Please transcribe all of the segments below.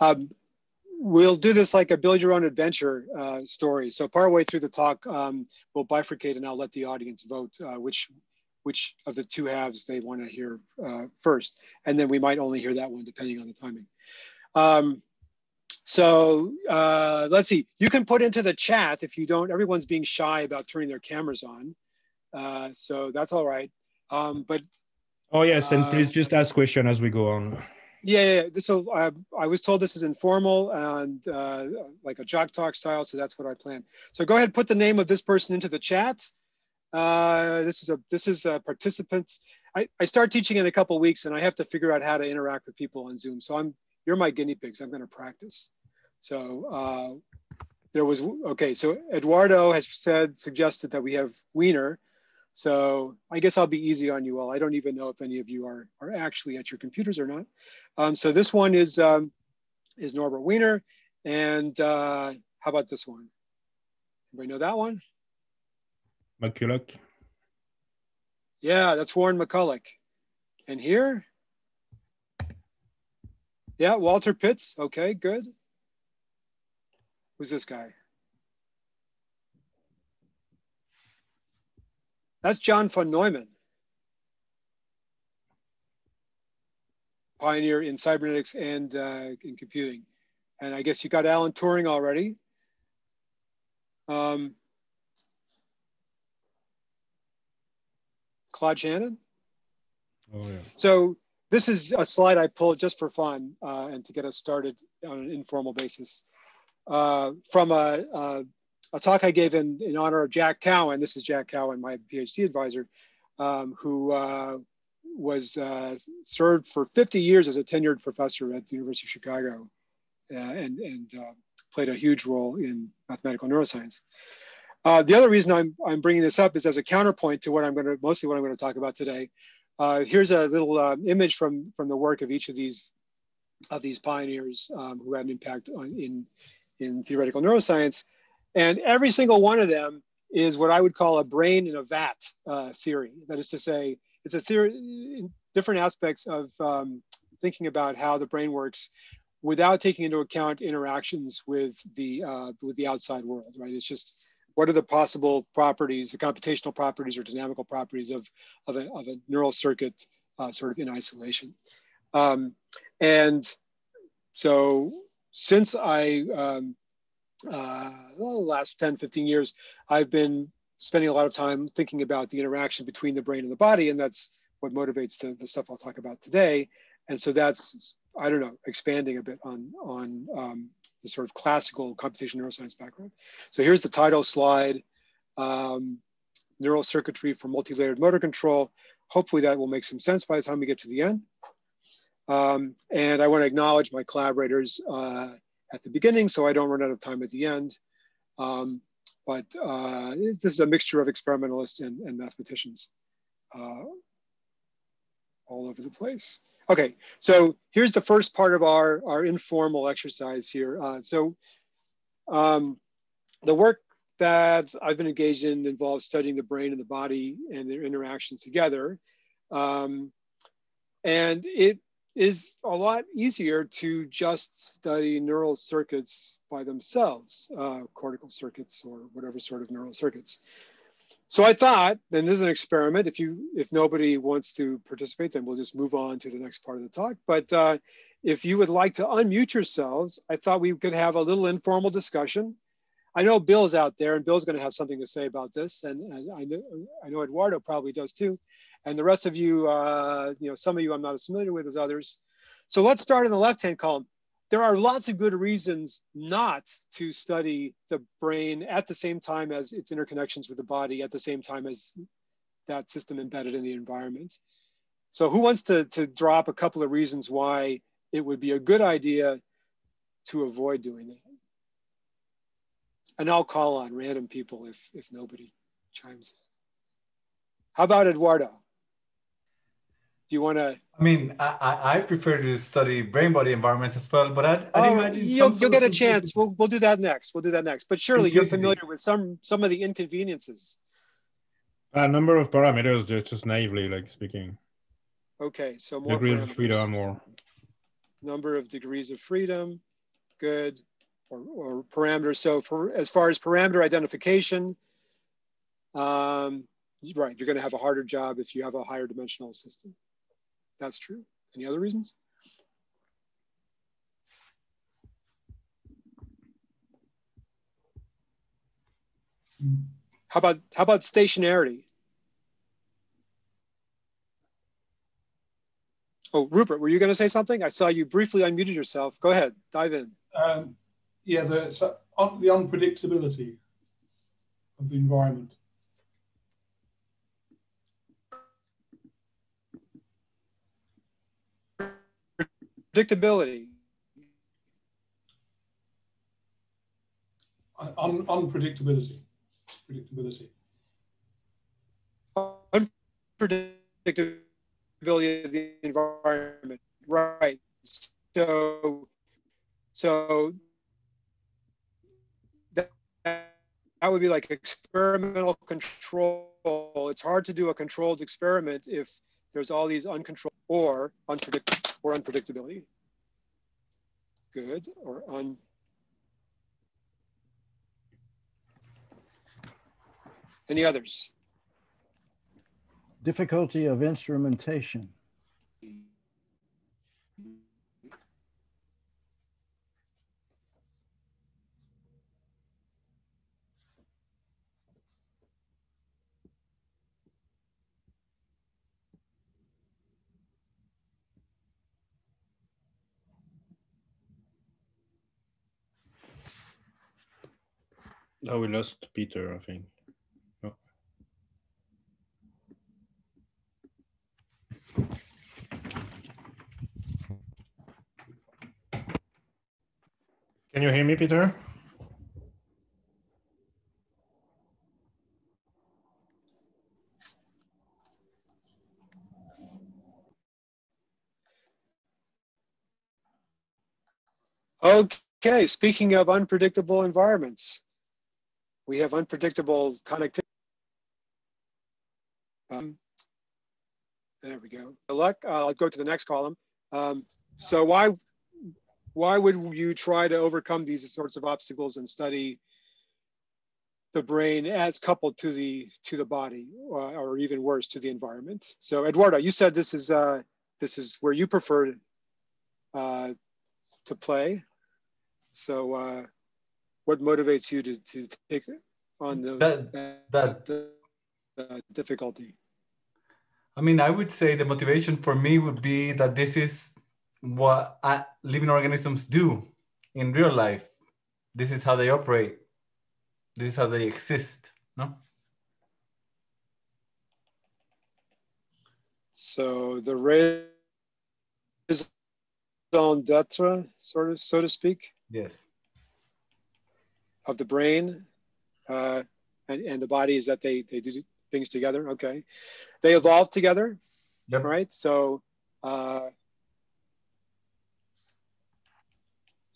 Um, we'll do this like a build your own adventure uh, story. So partway through the talk, um, we'll bifurcate and I'll let the audience vote uh, which which of the two halves they want to hear uh, first. And then we might only hear that one depending on the timing. Um, so uh, let's see, you can put into the chat if you don't, everyone's being shy about turning their cameras on. Uh, so that's all right. Um, but Oh yes, and please uh, just ask question as we go on. Yeah, yeah. So uh, I was told this is informal and uh, like a chalk talk style, so that's what I plan. So go ahead, put the name of this person into the chat. Uh, this is a this is a participants. I, I start teaching in a couple weeks, and I have to figure out how to interact with people on Zoom. So I'm you're my guinea pigs. I'm going to practice. So uh, there was okay. So Eduardo has said suggested that we have Wiener. So I guess I'll be easy on you all. I don't even know if any of you are, are actually at your computers or not. Um, so this one is, um, is Norbert Wiener. And uh, how about this one? Anybody know that one? McCulloch. Yeah, that's Warren McCulloch. And here? Yeah, Walter Pitts. Okay, good. Who's this guy? That's John von Neumann, pioneer in cybernetics and uh, in computing. And I guess you got Alan Turing already. Um, Claude Shannon. Oh yeah. So this is a slide I pulled just for fun uh, and to get us started on an informal basis uh, from a, a, a, talk I gave in, in honor of Jack Cowan. This is Jack Cowan, my PhD advisor, um, who uh, was uh, served for 50 years as a tenured professor at the University of Chicago uh, and, and uh, played a huge role in mathematical neuroscience. Uh, the other reason I'm, I'm bringing this up is as a counterpoint to what I'm going to, mostly what I'm going to talk about today. here's a little image from, from the work of each of these of these pioneers um, who had an impact on, in in theoretical neuroscience. And every single one of them is what I would call a brain in a vat uh, theory. That is to say, it's a theory different aspects of um, thinking about how the brain works without taking into account interactions with the uh, with the outside world. Right? It's just what are the possible properties, the computational properties or dynamical properties of of a, of a neural circuit, uh, sort of in isolation. Um, and so since I, um, uh, well, the last 10, 15 years, I've been spending a lot of time thinking about the interaction between the brain and the body. And that's what motivates the, the stuff I'll talk about today. And so that's, I don't know, expanding a bit on, on um, the sort of classical computational neuroscience background. So here's the title slide, um, neural circuitry for multi-layered motor control. Hopefully that will make some sense by the time we get to the end. Um, and I want to acknowledge my collaborators uh, at the beginning so I don't run out of time at the end. Um, but uh, this is a mixture of experimentalists and, and mathematicians uh, all over the place. Okay, so here's the first part of our, our informal exercise here. Uh, so um, the work that I've been engaged in involves studying the brain and the body and their interactions together. Um, and it is a lot easier to just study neural circuits by themselves, uh, cortical circuits or whatever sort of neural circuits. So I thought, and this is an experiment. If you, if nobody wants to participate, then we'll just move on to the next part of the talk. But uh, if you would like to unmute yourselves, I thought we could have a little informal discussion. I know Bill's out there, and Bill's going to have something to say about this, and, and I know I know Eduardo probably does too. And the rest of you, uh, you know, some of you I'm not as familiar with as others. So let's start in the left-hand column. There are lots of good reasons not to study the brain at the same time as its interconnections with the body, at the same time as that system embedded in the environment. So who wants to, to drop a couple of reasons why it would be a good idea to avoid doing that? And I'll call on random people if, if nobody chimes in. How about Eduardo? Do you want to? I mean, I, I prefer to study brain body environments as well, but I'd, I'd oh, imagine you'll, you'll get a chance. We'll, we'll do that next. We'll do that next. But surely you're familiar with some some of the inconveniences. A number of parameters, just, just naively like speaking. Okay, so more degree of freedom or. number of degrees of freedom, good, or, or parameters. So for as far as parameter identification, um, right, you're going to have a harder job if you have a higher dimensional system. That's true. Any other reasons? How about how about stationarity? Oh, Rupert, were you going to say something? I saw you briefly unmuted yourself. Go ahead, dive in. Um, yeah, the, so, the unpredictability of the environment. Predictability. Un unpredictability. Predictability. Unpredictability of the environment. Right. So, so that, that would be like experimental control. It's hard to do a controlled experiment if there's all these uncontrolled or unpredict or unpredictability. Good or un. Any others? difficulty of instrumentation. Oh, we lost Peter, I think. Can you hear me, Peter? Okay, speaking of unpredictable environments, we have unpredictable connectivity. Um, there we go. Good luck. Uh, I'll go to the next column. Um, so why why would you try to overcome these sorts of obstacles and study the brain as coupled to the to the body, uh, or even worse, to the environment? So Eduardo, you said this is uh, this is where you prefer uh, to play. So uh, what motivates you to to take on the that, that uh, difficulty? I mean, I would say the motivation for me would be that this is what living organisms do in real life. This is how they operate. This is how they exist. No. So the raison d'etre, sort of, so to speak. Yes. Of the brain, uh, and, and the body is that they they do things together. Okay, they evolve together. Yep. Right. So. Uh,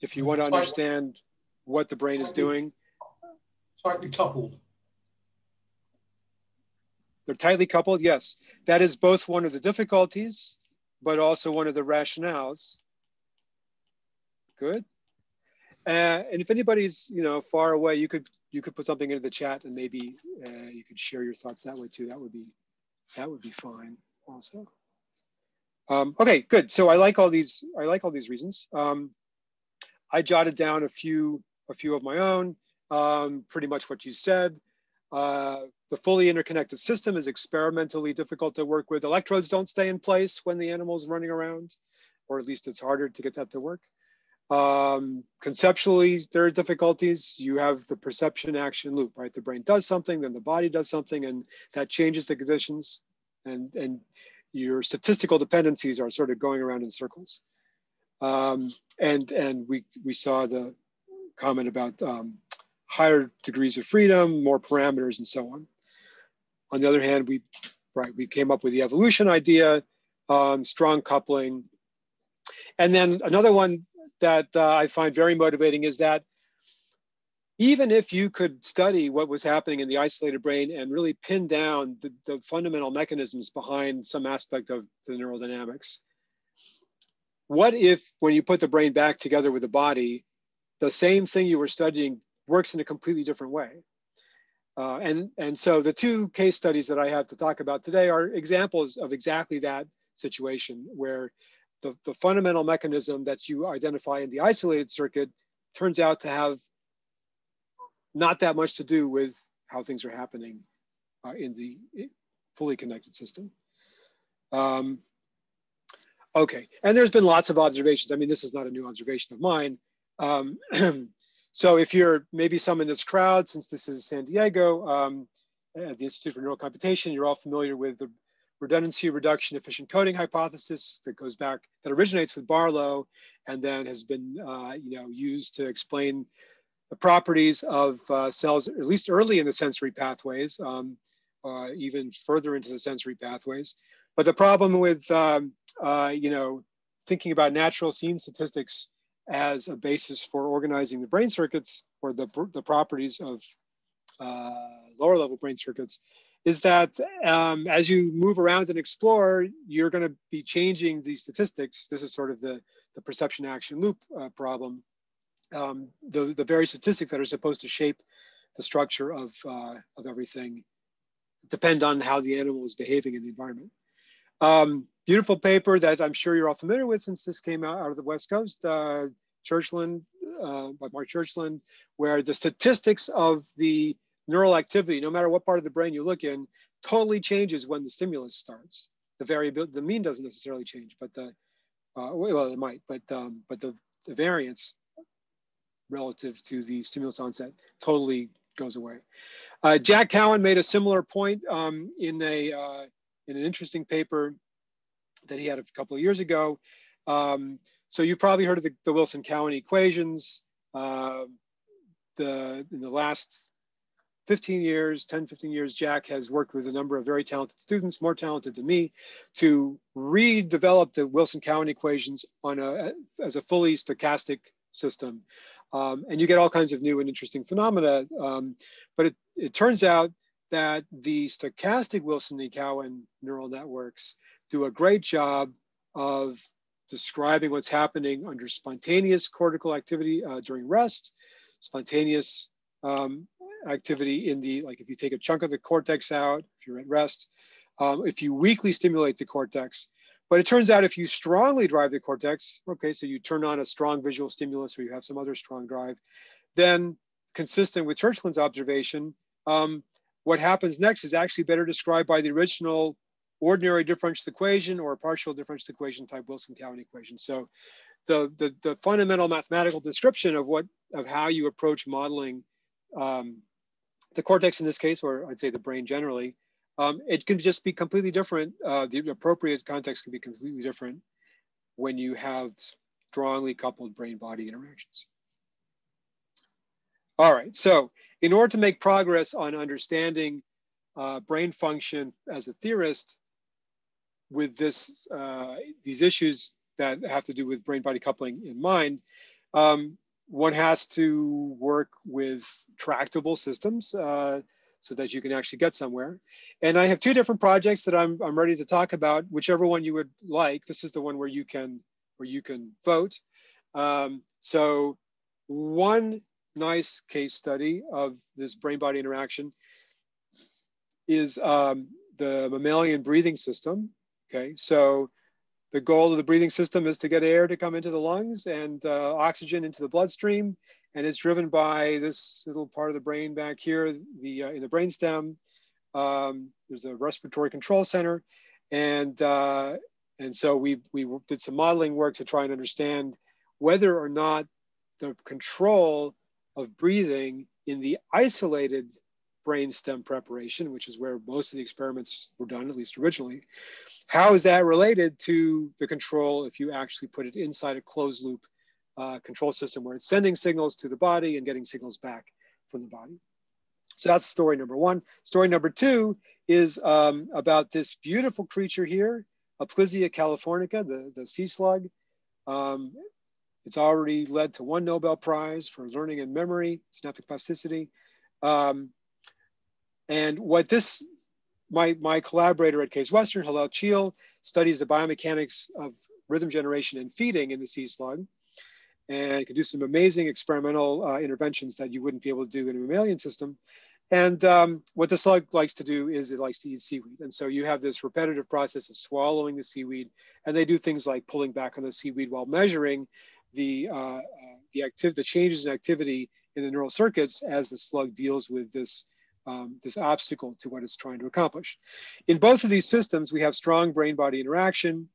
if you want to understand what the brain is doing. Tightly coupled. They're tightly coupled, yes. That is both one of the difficulties, but also one of the rationales. Good. Uh, and if anybody's you know far away, you could you could put something into the chat, and maybe uh, you could share your thoughts that way too. That would be that would be fine also. Um, okay, good. So I like all these. I like all these reasons. Um, I jotted down a few, a few of my own, um, pretty much what you said. Uh, the fully interconnected system is experimentally difficult to work with. Electrodes don't stay in place when the animal's running around, or at least it's harder to get that to work. Um, conceptually, there are difficulties. You have the perception action loop, right? The brain does something, then the body does something, and that changes the conditions. And, and your statistical dependencies are sort of going around in circles. Um, and and we, we saw the comment about um, higher degrees of freedom, more parameters, and so on. On the other hand, we right we came up with the evolution idea, um, strong coupling, and then another one that uh, I find very motivating is that even if you could study what was happening in the isolated brain and really pin down the, the fundamental mechanisms behind some aspect of the neural dynamics, what if when you put the brain back together with the body, the same thing you were studying works in a completely different way? Uh, and, and so the two case studies that I have to talk about today are examples of exactly that situation where the, the fundamental mechanism that you identify in the isolated circuit turns out to have not that much to do with how things are happening uh, in the fully connected system. Um, okay, and there's been lots of observations. I mean, this is not a new observation of mine. Um, so if you're maybe some in this crowd, since this is San Diego, um, at the Institute for Neural Computation, you're all familiar with the redundancy reduction efficient coding hypothesis that goes back, that originates with Barlow and then has been uh, you know, used to explain the properties of uh, cells, at least early in the sensory pathways, um, uh, even further into the sensory pathways. But the problem with, um, uh, you know, thinking about natural scene statistics as a basis for organizing the brain circuits or the, the properties of uh, lower level brain circuits is that um, as you move around and explore, you're going to be changing these statistics. This is sort of the, the perception action loop uh, problem. Um, the, the very statistics that are supposed to shape the structure of, uh, of everything depend on how the animal is behaving in the environment. Um, beautiful paper that I'm sure you're all familiar with since this came out, out of the West Coast, uh, Churchland, uh, by Mark Churchland, where the statistics of the neural activity, no matter what part of the brain you look in, totally changes when the stimulus starts. The variability, the mean doesn't necessarily change, but the, uh, well, it might, but, um, but the, the variance relative to the stimulus onset totally goes away. Uh, Jack Cowan made a similar point um, in, a, uh, in an interesting paper that he had a couple of years ago. Um, so you've probably heard of the, the Wilson-Cowan equations. Uh, the, in the last 15 years, 10, 15 years, Jack has worked with a number of very talented students, more talented than me, to redevelop the Wilson-Cowan equations on a, as a fully stochastic system. Um, and you get all kinds of new and interesting phenomena. Um, but it, it turns out that the stochastic Wilson-Cowan neural networks do a great job of describing what's happening under spontaneous cortical activity uh, during rest, spontaneous um, activity in the, like if you take a chunk of the cortex out, if you're at rest, um, if you weakly stimulate the cortex. But it turns out if you strongly drive the cortex, okay, so you turn on a strong visual stimulus or you have some other strong drive, then consistent with Churchland's observation, um, what happens next is actually better described by the original ordinary differential equation or partial differential equation type Wilson-Cowan equation. So the, the, the, fundamental mathematical description of what of how you approach modeling um, the cortex in this case, or I'd say the brain generally, um, it can just be completely different. Uh, the appropriate context can be completely different when you have strongly coupled brain-body interactions. All right, so in order to make progress on understanding uh, brain function as a theorist with this, uh, these issues that have to do with brain-body coupling in mind, um, one has to work with tractable systems uh, so that you can actually get somewhere. And I have two different projects that I'm, I'm ready to talk about, whichever one you would like. This is the one where you can, where you can vote. Um, so one nice case study of this brain-body interaction is um, the mammalian breathing system. Okay, so the goal of the breathing system is to get air to come into the lungs and uh, oxygen into the bloodstream. And it's driven by this little part of the brain back here, the uh, in the brainstem. Um, there's a respiratory control center. And, uh, and so we, we did some modeling work to try and understand whether or not the control of breathing in the isolated brainstem preparation, which is where most of the experiments were done, at least originally. How is that related to the control if you actually put it inside a closed loop uh, control system where it's sending signals to the body and getting signals back from the body? So that's story number one. Story number two is um, about this beautiful creature here, Aplysia californica, the, the sea slug. Um, it's already led to one Nobel Prize for learning and memory, synaptic plasticity. Um, and what this my, my collaborator at Case Western, Hillel Chiel, studies the biomechanics of rhythm generation and feeding in the sea slug and can do some amazing experimental uh, interventions that you wouldn't be able to do in a mammalian system. And um, what the slug likes to do is it likes to eat seaweed. And so you have this repetitive process of swallowing the seaweed. And they do things like pulling back on the seaweed while measuring the, uh, uh, the, active, the changes in activity in the neural circuits as the slug deals with this, um, this obstacle to what it's trying to accomplish. In both of these systems, we have strong brain-body interaction.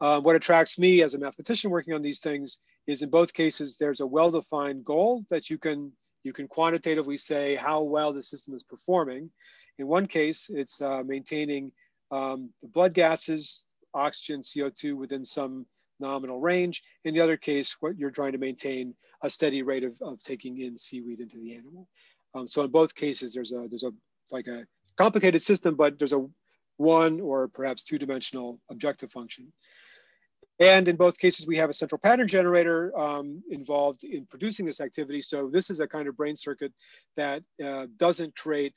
Uh, what attracts me as a mathematician working on these things is in both cases, there's a well-defined goal that you can you can quantitatively say how well the system is performing. In one case, it's uh, maintaining um, the blood gases, oxygen, CO2 within some nominal range. In the other case, what you're trying to maintain a steady rate of, of taking in seaweed into the animal. Um, so in both cases, there's a there's a like a complicated system, but there's a one or perhaps two dimensional objective function. And in both cases, we have a central pattern generator um, involved in producing this activity. So this is a kind of brain circuit that uh, doesn't create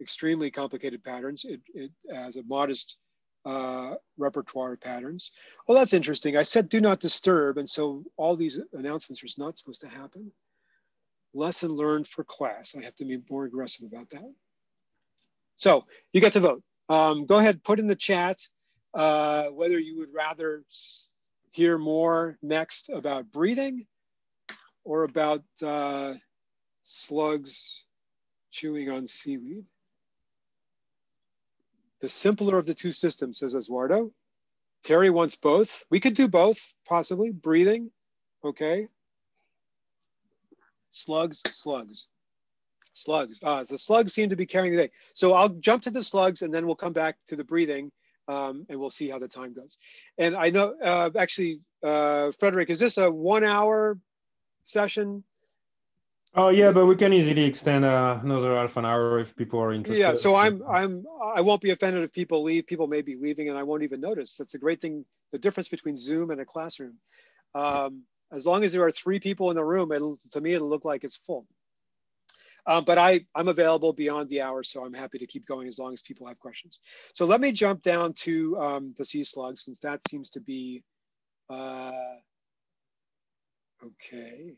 extremely complicated patterns. It, it has a modest uh, repertoire of patterns. Well, that's interesting. I said do not disturb. And so all these announcements are not supposed to happen. Lesson learned for class. I have to be more aggressive about that. So you get to vote. Um, go ahead, put in the chat uh, whether you would rather hear more next about breathing or about uh, slugs chewing on seaweed. The simpler of the two systems, says Eduardo. Terry wants both. We could do both, possibly. Breathing, okay. Slugs, slugs, slugs. Uh, the slugs seem to be carrying the day. So I'll jump to the slugs and then we'll come back to the breathing um, and we'll see how the time goes. And I know, uh, actually, uh, Frederick, is this a one hour session? Oh yeah, but we can easily extend uh, another half an hour if people are interested. Yeah, so I'm I'm I won't be offended if people leave. People may be leaving, and I won't even notice. That's a great thing. The difference between Zoom and a classroom. Um, as long as there are three people in the room, it'll, to me it'll look like it's full. Um, but I, I'm available beyond the hour, so I'm happy to keep going as long as people have questions. So let me jump down to um, the sea slug, since that seems to be, uh, okay.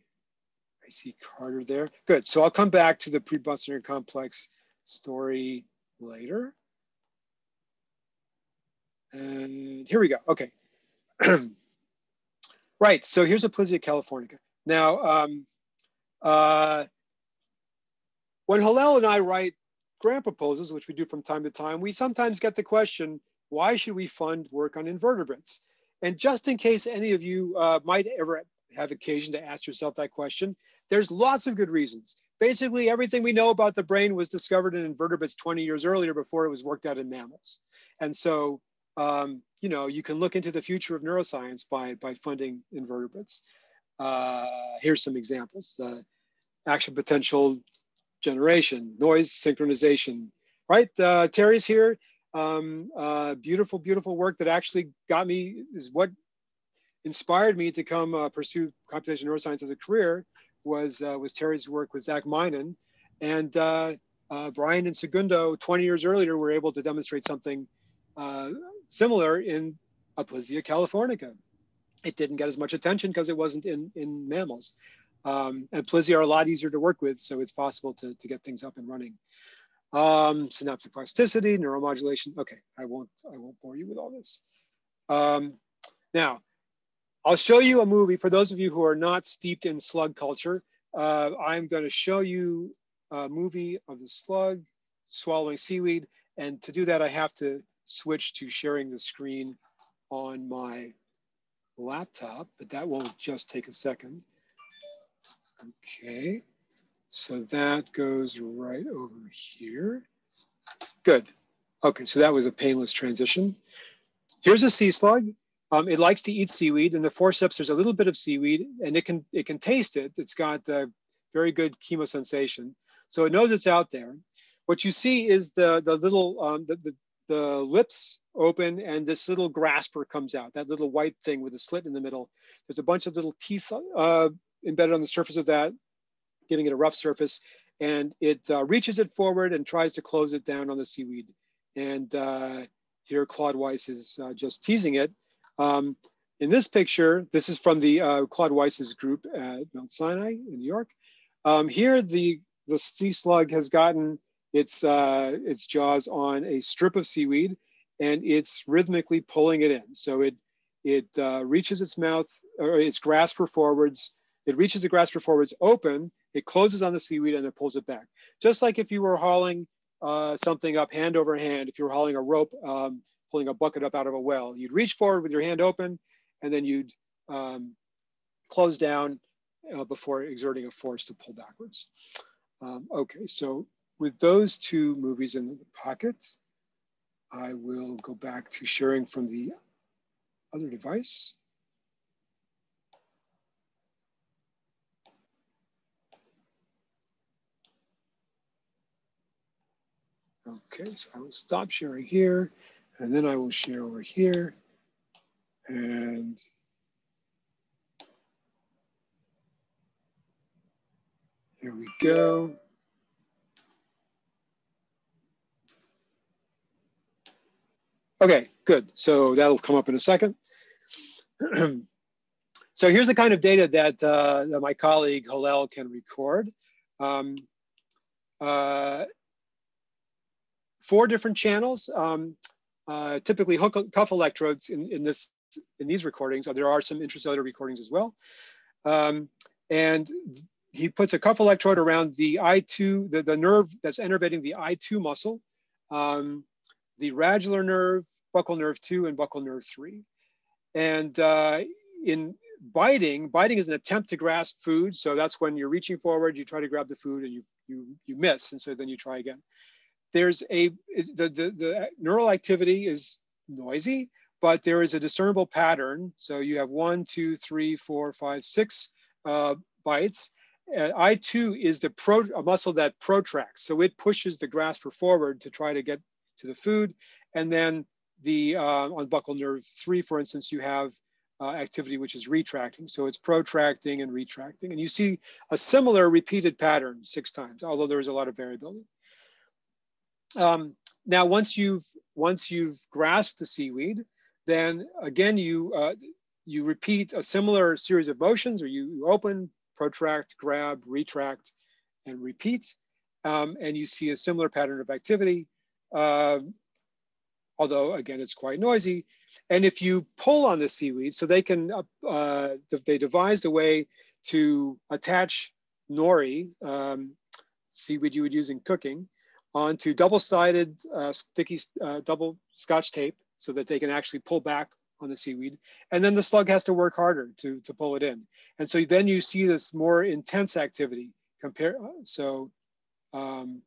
I see Carter there. Good, so I'll come back to the pre-Bötzinger complex story later. And here we go, okay. right, so here's Aplysia californica. Now, um, uh, when Hillel and I write grant proposals, which we do from time to time, we sometimes get the question, why should we fund work on invertebrates? And just in case any of you uh, might ever have occasion to ask yourself that question, there's lots of good reasons. Basically, everything we know about the brain was discovered in invertebrates 20 years earlier before it was worked out in mammals. And so, um, you know, you can look into the future of neuroscience by, by funding invertebrates. Uh, here's some examples. The action potential generation, noise synchronization, right? Uh, Terry's here. Um, uh, beautiful, beautiful work that actually got me, is what inspired me to come uh, pursue computational neuroscience as a career was, uh, was Terry's work with Zach Mainen. And uh, uh, Bryant and Segundo, 20 years earlier, were able to demonstrate something similar in Aplysia californica. It didn't get as much attention because it wasn't in, in mammals. Um, and Plizzy are a lot easier to work with, so it's possible to, to get things up and running. Um, synaptic plasticity, neuromodulation. Okay, I won't, I won't bore you with all this. Um, now, I'll show you a movie. For those of you who are not steeped in slug culture, uh, I'm going to show you a movie of the slug swallowing seaweed. And to do that, I have to switch to sharing the screen on my laptop, but that won't just take a second. Okay, so that goes right over here. Good. Okay, so that was a painless transition. Here's a sea slug. Um, it likes to eat seaweed. In the forceps, there's a little bit of seaweed, and it can it can taste it. It's got a very good chemosensation, so it knows it's out there. What you see is the the little um, the, the the lips open and this little grasper comes out, that little white thing with a slit in the middle. There's a bunch of little teeth uh, embedded on the surface of that, giving it a rough surface. and it uh, reaches it forward and tries to close it down on the seaweed. And uh, here Claude Weiss is uh, just teasing it. Um, in this picture, this is from the uh, Claude Weiss's group at Mount Sinai in New York. Um, here, the, the sea slug has gotten its, uh, its jaws on a strip of seaweed and it's rhythmically pulling it in. So it, it uh, reaches its mouth or its grasper forwards. It reaches the grasper forwards open, it closes on the seaweed and it pulls it back. Just like if you were hauling uh, something up hand over hand, if you were hauling a rope, um, pulling a bucket up out of a well, you'd reach forward with your hand open and then you'd um, close down uh, before exerting a force to pull backwards. Um, okay, so with those two movies in the pocket, I will go back to sharing from the other device. Okay, so I will stop sharing here, and then I will share over here. And here we go. Okay, good. So that'll come up in a second. so here's the kind of data that, uh, that my colleague Hillel can record. Um, uh, four different channels, um, uh, typically hook cuff electrodes in, in, this, in these recordings. There are some intracellular recordings as well. Um, and he puts a cuff electrode around the I2, the, the nerve that's innervating the I2 muscle, um, the radula nerve, buccal nerve 2 and buccal nerve 3. And uh, in biting, biting is an attempt to grasp food. So that's when you're reaching forward, you try to grab the food and you, you, you miss. And so then you try again. There's a, the, the, the neural activity is noisy, but there is a discernible pattern. So you have one, two, three, four, five, six uh, bites. Uh, I2 is the pro, a muscle that protracts. So it pushes the grasper forward to try to get to the food. And then the uh, on buccal nerve three, for instance, you have uh, activity which is retracting. So it's protracting and retracting. And you see a similar repeated pattern six times, although there is a lot of variability. Um, now, once you've once you've grasped the seaweed, then again you uh, you repeat a similar series of motions, or you, you open, protract, grab, retract, and repeat, um, and you see a similar pattern of activity. Uh, although again, it's quite noisy. And if you pull on the seaweed, so they can, uh, uh they devised a way to attach nori, um, seaweed you would use in cooking, onto double-sided uh, sticky uh, double scotch tape so that they can actually pull back on the seaweed. And then the slug has to work harder to, to pull it in. And so then you see this more intense activity compare. So um,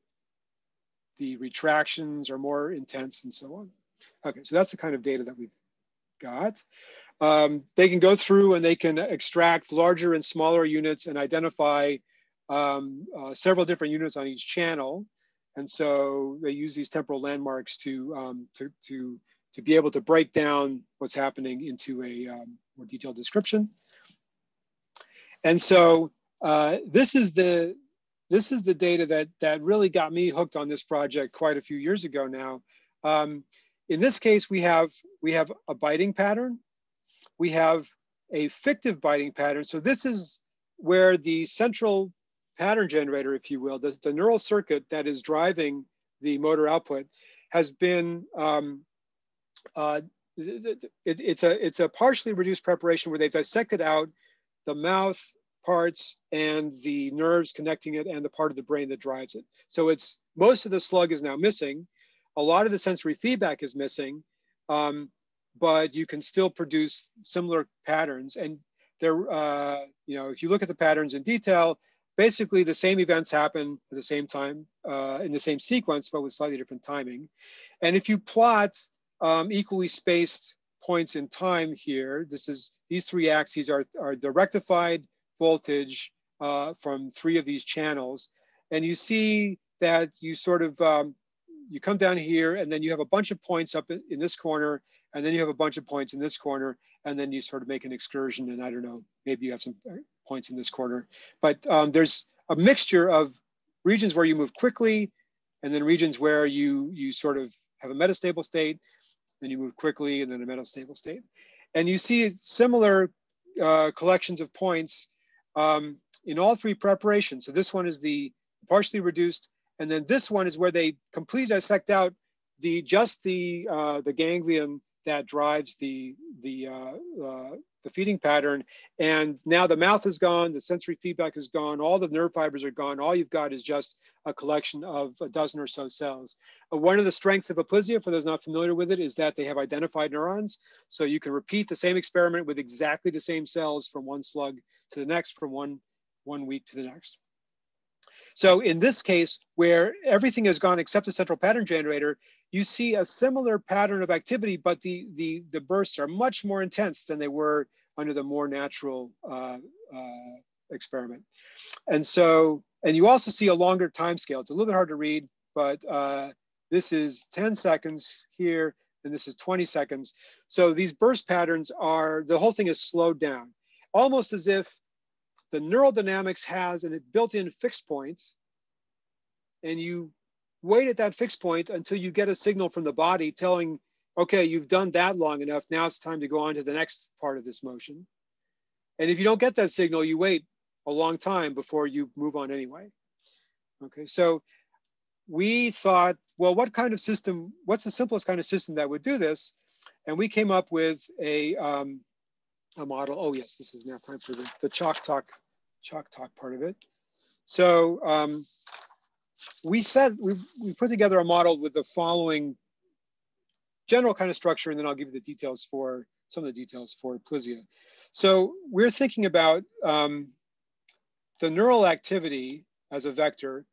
the retractions are more intense and so on. Okay, so that's the kind of data that we've got. Um, they can go through and they can extract larger and smaller units and identify um, uh, several different units on each channel. And so they use these temporal landmarks to, um, to, to, to be able to break down what's happening into a um, more detailed description. And so uh, this is the this is the data that that really got me hooked on this project quite a few years ago now. Um, in this case, we have, we have a biting pattern. We have a fictive biting pattern. So this is where the central pattern generator, if you will, the, the neural circuit that is driving the motor output has been, um, uh, it, it's, a, it's a partially reduced preparation where they've dissected out the mouth parts and the nerves connecting it and the part of the brain that drives it. So it's, most of the slug is now missing a lot of the sensory feedback is missing, um, but you can still produce similar patterns. And there, uh, you know, if you look at the patterns in detail, basically the same events happen at the same time uh, in the same sequence, but with slightly different timing. And if you plot um, equally spaced points in time here, this is these three axes are, are the rectified voltage uh, from three of these channels. And you see that you sort of um, you come down here and then you have a bunch of points up in, this corner and then you have a bunch of points in this corner and then you sort of make an excursion and I don't know, maybe you have some uh, points in this corner. But um, there's a mixture of regions where you move quickly, and then regions where you, you sort of have a metastable state, then you move quickly, and then a metastable state. And you see similar uh, collections of points um, in all three preparations. So this one is the partially reduced, and then this one is where they completely dissect out the just the uh, the ganglion that drives the the uh, uh, the feeding pattern. And now the mouth is gone, the sensory feedback is gone, all the nerve fibers are gone. All you've got is just a collection of a dozen or so cells. Uh, one of the strengths of Aplysia, for those not familiar with it, is that they have identified neurons. So you can repeat the same experiment with exactly the same cells from one slug to the next, from one, one week to the next. So in this case, where everything has gone except the central pattern generator, you see a similar pattern of activity, but the, the, the bursts are much more intense than they were under the more natural uh, uh, experiment. And so, and you also see a longer time scale. It's a little bit hard to read, but uh, this is 10 seconds here, and this is 20 seconds. So these burst patterns are, the whole thing is slowed down, almost as if the neural dynamics has a built-in fixed point, and you wait at that fixed point until you get a signal from the body telling, okay, you've done that long enough. Now it's time to go on to the next part of this motion. And if you don't get that signal, you wait a long time before you move on anyway. Okay, so we thought, well, what kind of system, what's the simplest kind of system that would do this? And we came up with a, um, a model. Oh yes, this is now time for the, the chalk talk, chalk talk part of it. So um, we said, we, we put together a model with the following general kind of structure, and then I'll give you the details for some of the details for Plysia. So we're thinking about um, the neural activity as a vector.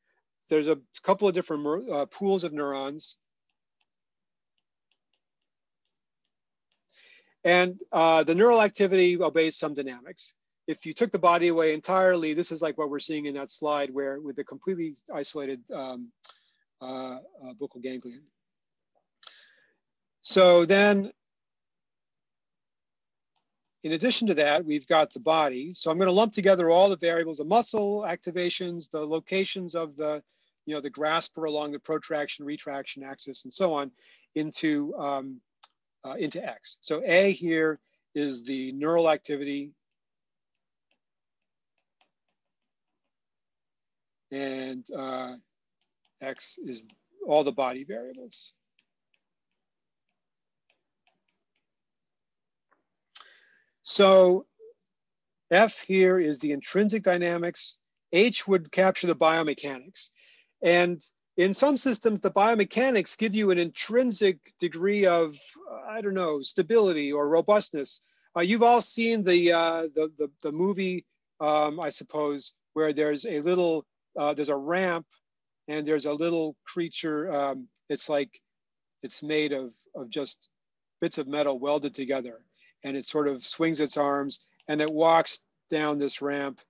There's a couple of different uh, pools of neurons And uh, the neural activity obeys some dynamics. If you took the body away entirely, this is like what we're seeing in that slide where with the completely isolated um, uh, uh, buccal ganglion. So then, in addition to that, we've got the body. So I'm gonna lump together all the variables, the muscle activations, the locations of the, you know, the grasper along the protraction, retraction axis and so on into um, uh, into X. So A here is the neural activity. And uh, X is all the body variables. So F here is the intrinsic dynamics. H would capture the biomechanics. And in some systems, the biomechanics give you an intrinsic degree of, I don't know, stability or robustness. Uh, you've all seen the, uh, the, the, the, movie, um, I suppose, where there's a little, uh, there's a ramp and there's a little creature. Um, it's like, it's made of, of just bits of metal welded together. And it sort of swings its arms and it walks down this ramp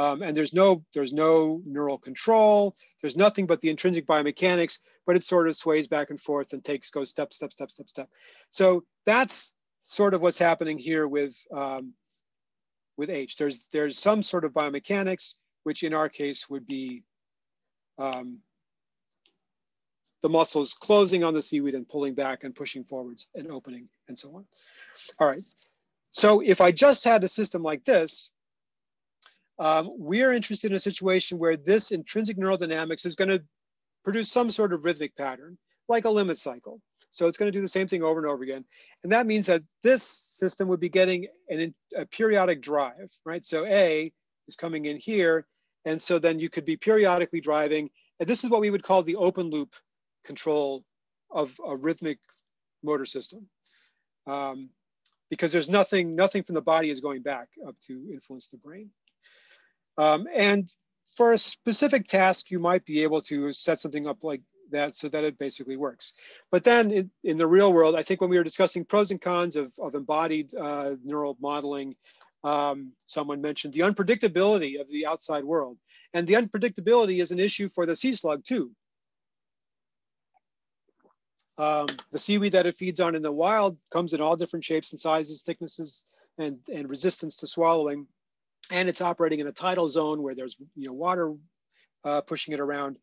um, and there's no there's no neural control. There's nothing but the intrinsic biomechanics, but it sort of sways back and forth and takes goes step step step step step. So that's sort of what's happening here with um, with H. There's there's some sort of biomechanics, which in our case would be um, the muscles closing on the seaweed and pulling back and pushing forwards and opening and so on. All right. So if I just had a system like this, um, we're interested in a situation where this intrinsic neural dynamics is going to produce some sort of rhythmic pattern, like a limit cycle. So it's going to do the same thing over and over again. And that means that this system would be getting an, a periodic drive, right? So A is coming in here. And so then you could be periodically driving. And this is what we would call the open loop control of a rhythmic motor system. Um, because there's nothing, nothing from the body is going back up to influence the brain. Um, and for a specific task, you might be able to set something up like that so that it basically works. But then in, in the real world, I think when we were discussing pros and cons of, of embodied uh, neural modeling, um, someone mentioned the unpredictability of the outside world. And the unpredictability is an issue for the sea slug too. Um, the seaweed that it feeds on in the wild comes in all different shapes and sizes, thicknesses, and, and resistance to swallowing and it's operating in a tidal zone where there's you know water uh, pushing it around.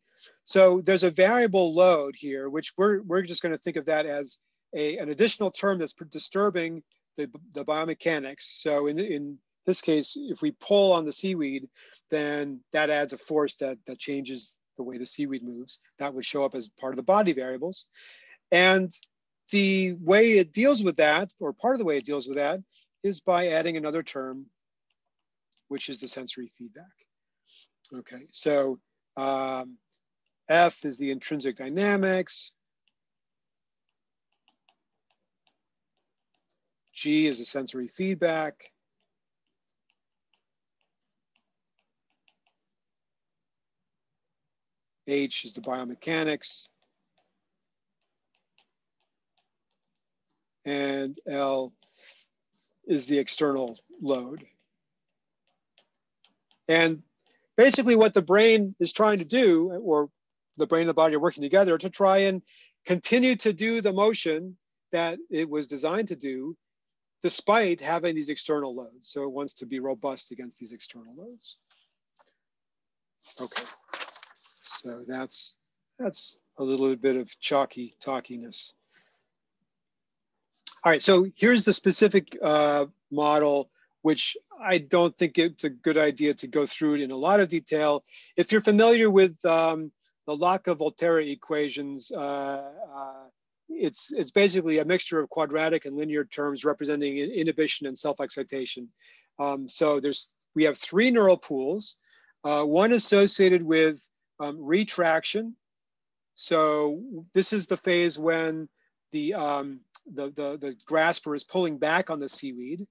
So there's a variable load here, which we're, we're just gonna think of that as a, an additional term that's disturbing the, the biomechanics. So in, in this case, if we pull on the seaweed, then that adds a force that, that changes the way the seaweed moves. That would show up as part of the body variables. And the way it deals with that, or part of the way it deals with that, is by adding another term, which is the sensory feedback. Okay, so um, F is the intrinsic dynamics. G is the sensory feedback. H is the biomechanics. And L is the external load. And basically what the brain is trying to do, or the brain and the body are working together to try and continue to do the motion that it was designed to do despite having these external loads. So it wants to be robust against these external loads. Okay, so that's, that's a little bit of chalky talkiness. All right, so here's the specific uh, model, which I don't think it's a good idea to go through it in a lot of detail. If you're familiar with um, the Lotka-Volterra equations, uh, uh, it's, it's basically a mixture of quadratic and linear terms representing inhibition and self-excitation. Um, so there's, we have three neural pools, uh, one associated with um, retraction. So this is the phase when the, um, the, the, the grasper is pulling back on the seaweed.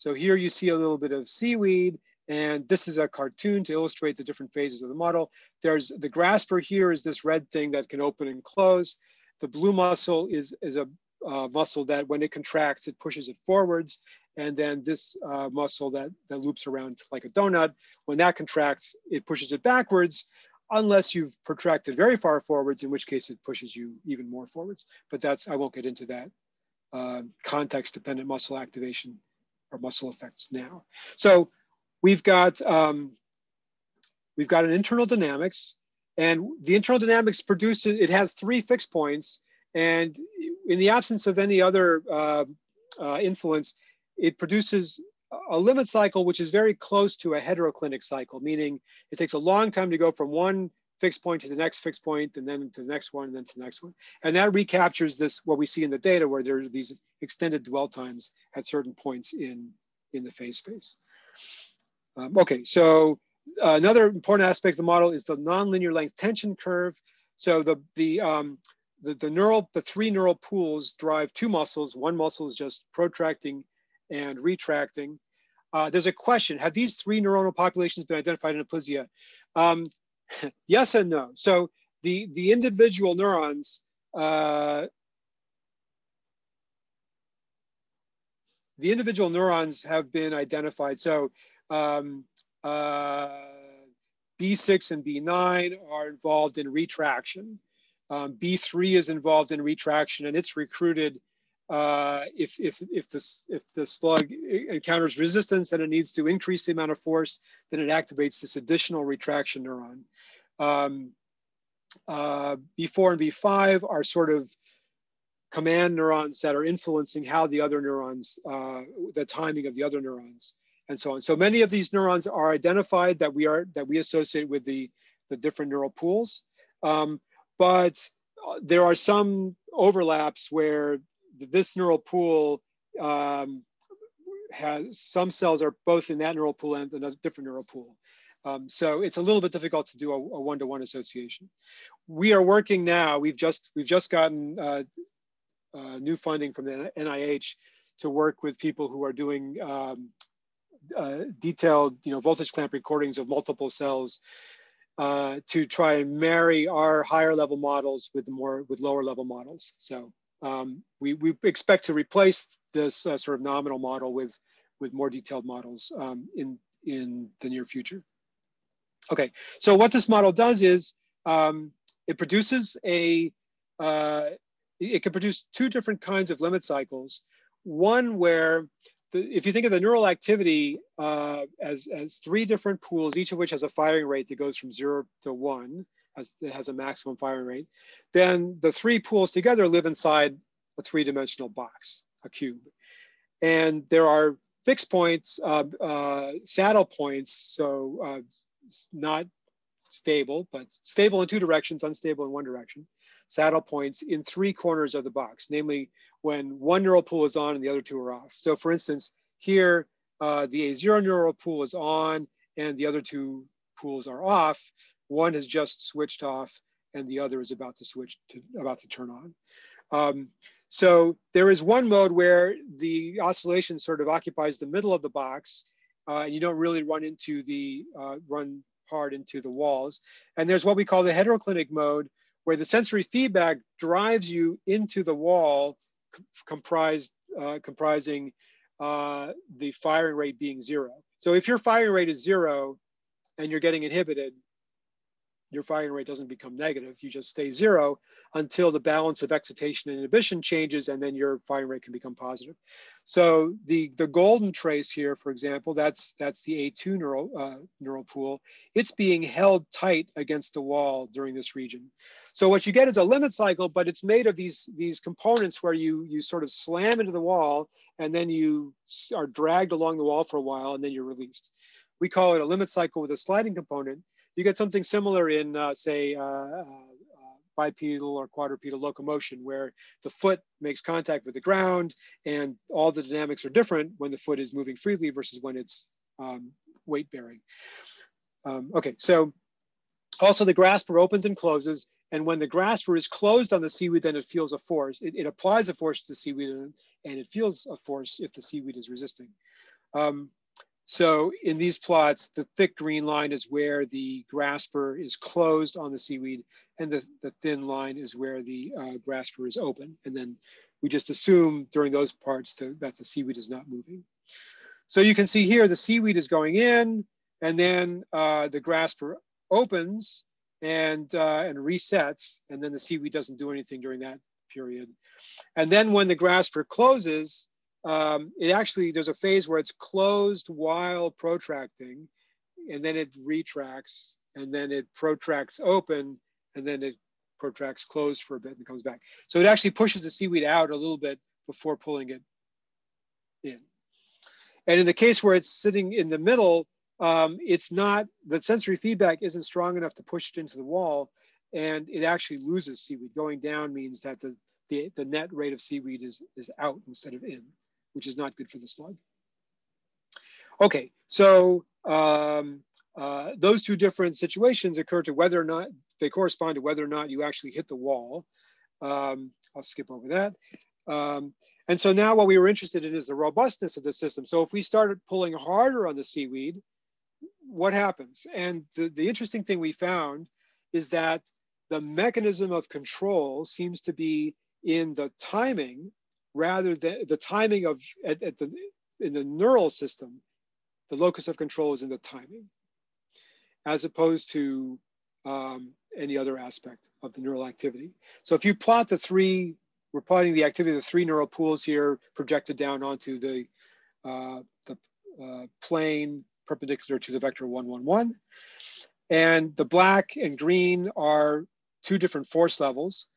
So here you see a little bit of seaweed and this is a cartoon to illustrate the different phases of the model. There's the grasper here is this red thing that can open and close. The blue muscle is, is a uh, muscle that when it contracts, it pushes it forwards. And then this uh, muscle that, that loops around like a donut, when that contracts, it pushes it backwards, unless you've protracted very far forwards, in which case it pushes you even more forwards. But that's, I won't get into that uh, context dependent muscle activation or muscle effects now. So we've got um, we've got an internal dynamics, and the internal dynamics produces it has three fixed points, and in the absence of any other uh, uh, influence, it produces a limit cycle which is very close to a heteroclinic cycle, meaning it takes a long time to go from one fixed point to the next fixed point, and then to the next one, and then to the next one. And that recaptures this, what we see in the data, where there's these extended dwell times at certain points in, in the phase space. Um, okay, so uh, another important aspect of the model is the nonlinear length tension curve. So the the um, the, the neural the three neural pools drive two muscles. One muscle is just protracting and retracting. Uh, there's a question: Have these three neuronal populations been identified in Aplysia? Um, yes and no. So the the individual neurons. Uh, the individual neurons have been identified. So um, uh, B6 and B9 are involved in retraction. Um, B3 is involved in retraction and it's recruited uh, if, if, if, this, if the slug encounters resistance and it needs to increase the amount of force, then it activates this additional retraction neuron. Um, uh, B4 and B5 are sort of command neurons that are influencing how the other neurons, uh, the timing of the other neurons and so on. So many of these neurons are identified that we are that we associate with the, the different neural pools. Um, but uh, there are some overlaps where this neural pool um, has some cells are both in that neural pool and a different neural pool. Um, so it's a little bit difficult to do a, a one-to-one association. We are working now. We've just we've just gotten uh, uh, new funding from the NIH to work with people who are doing um, uh, detailed, you know, voltage clamp recordings of multiple cells uh, to try and marry our higher level models with more with lower level models. So um, we, we expect to replace this uh, sort of nominal model with with more detailed models um, in in the near future. Okay, so what this model does is um, it produces a uh, it can produce two different kinds of limit cycles. One where the, if you think of the neural activity uh, as, as three different pools, each of which has a firing rate that goes from zero to one, as it has a maximum firing rate, then the three pools together live inside a three-dimensional box, a cube. And there are fixed points, uh, uh, saddle points, so uh, not stable, but stable in two directions, unstable in one direction, saddle points in three corners of the box, namely when one neural pool is on and the other two are off. So for instance, here, uh, the A0 neural pool is on and the other two pools are off. One has just switched off and the other is about to switch to about to turn on. Um, so there is one mode where the oscillation sort of occupies the middle of the box uh, and you don't really run into the uh, run hard into the walls. And there's what we call the heteroclinic mode where the sensory feedback drives you into the wall comprised, uh, comprising uh, the firing rate being zero. So if your firing rate is zero and you're getting inhibited, your firing rate doesn't become negative. You just stay zero until the balance of excitation and inhibition changes, and then your firing rate can become positive. So the, the golden trace here, for example, that's, that's the A2 neural, uh, neural pool. It's being held tight against the wall during this region. So what you get is a limit cycle, but it's made of these, these components where you, you sort of slam into the wall, and then you are dragged along the wall for a while, and then you're released. We call it a limit cycle with a sliding component. You get something similar in, uh, say, uh, uh, bipedal or quadrupedal locomotion, where the foot makes contact with the ground and all the dynamics are different when the foot is moving freely versus when it's um, weight bearing. Um, okay, so also the grasper opens and closes. And when the grasper is closed on the seaweed, then it feels a force. It, it applies a force to the seaweed and, it feels a force if the seaweed is resisting. Um, so in these plots, the thick green line is where the grasper is closed on the seaweed, and the, the thin line is where the uh, grasper is open. And then we just assume during those parts to, that the seaweed is not moving. So you can see here the seaweed is going in, and then uh, the grasper opens and, uh, and resets, and then the seaweed doesn't do anything during that period. And then when the grasper closes, um, it actually, there's a phase where it's closed while protracting, and then it retracts, and then it protracts open, and then it protracts closed for a bit and comes back. So it actually pushes the seaweed out a little bit before pulling it in. And in the case where it's sitting in the middle, um, it's not, the sensory feedback isn't strong enough to push it into the wall, and it actually loses seaweed. Going down means that the, the, the net rate of seaweed is, is out instead of in which is not good for the slug. Okay, so um, uh, those two different situations occur to whether or not they correspond to whether or not you actually hit the wall. Um, I'll skip over that. Um, and so now what we were interested in is the robustness of the system. So if we started pulling harder on the seaweed, what happens? And the, the interesting thing we found is that the mechanism of control seems to be in the timing rather than the timing of at, at the in the neural system, the locus of control is in the timing, as opposed to um, any other aspect of the neural activity. So if you plot the three, we're plotting the activity of the three neural pools here projected down onto the, uh, the uh, plane perpendicular to the vector 111. And the black and green are two different force levels.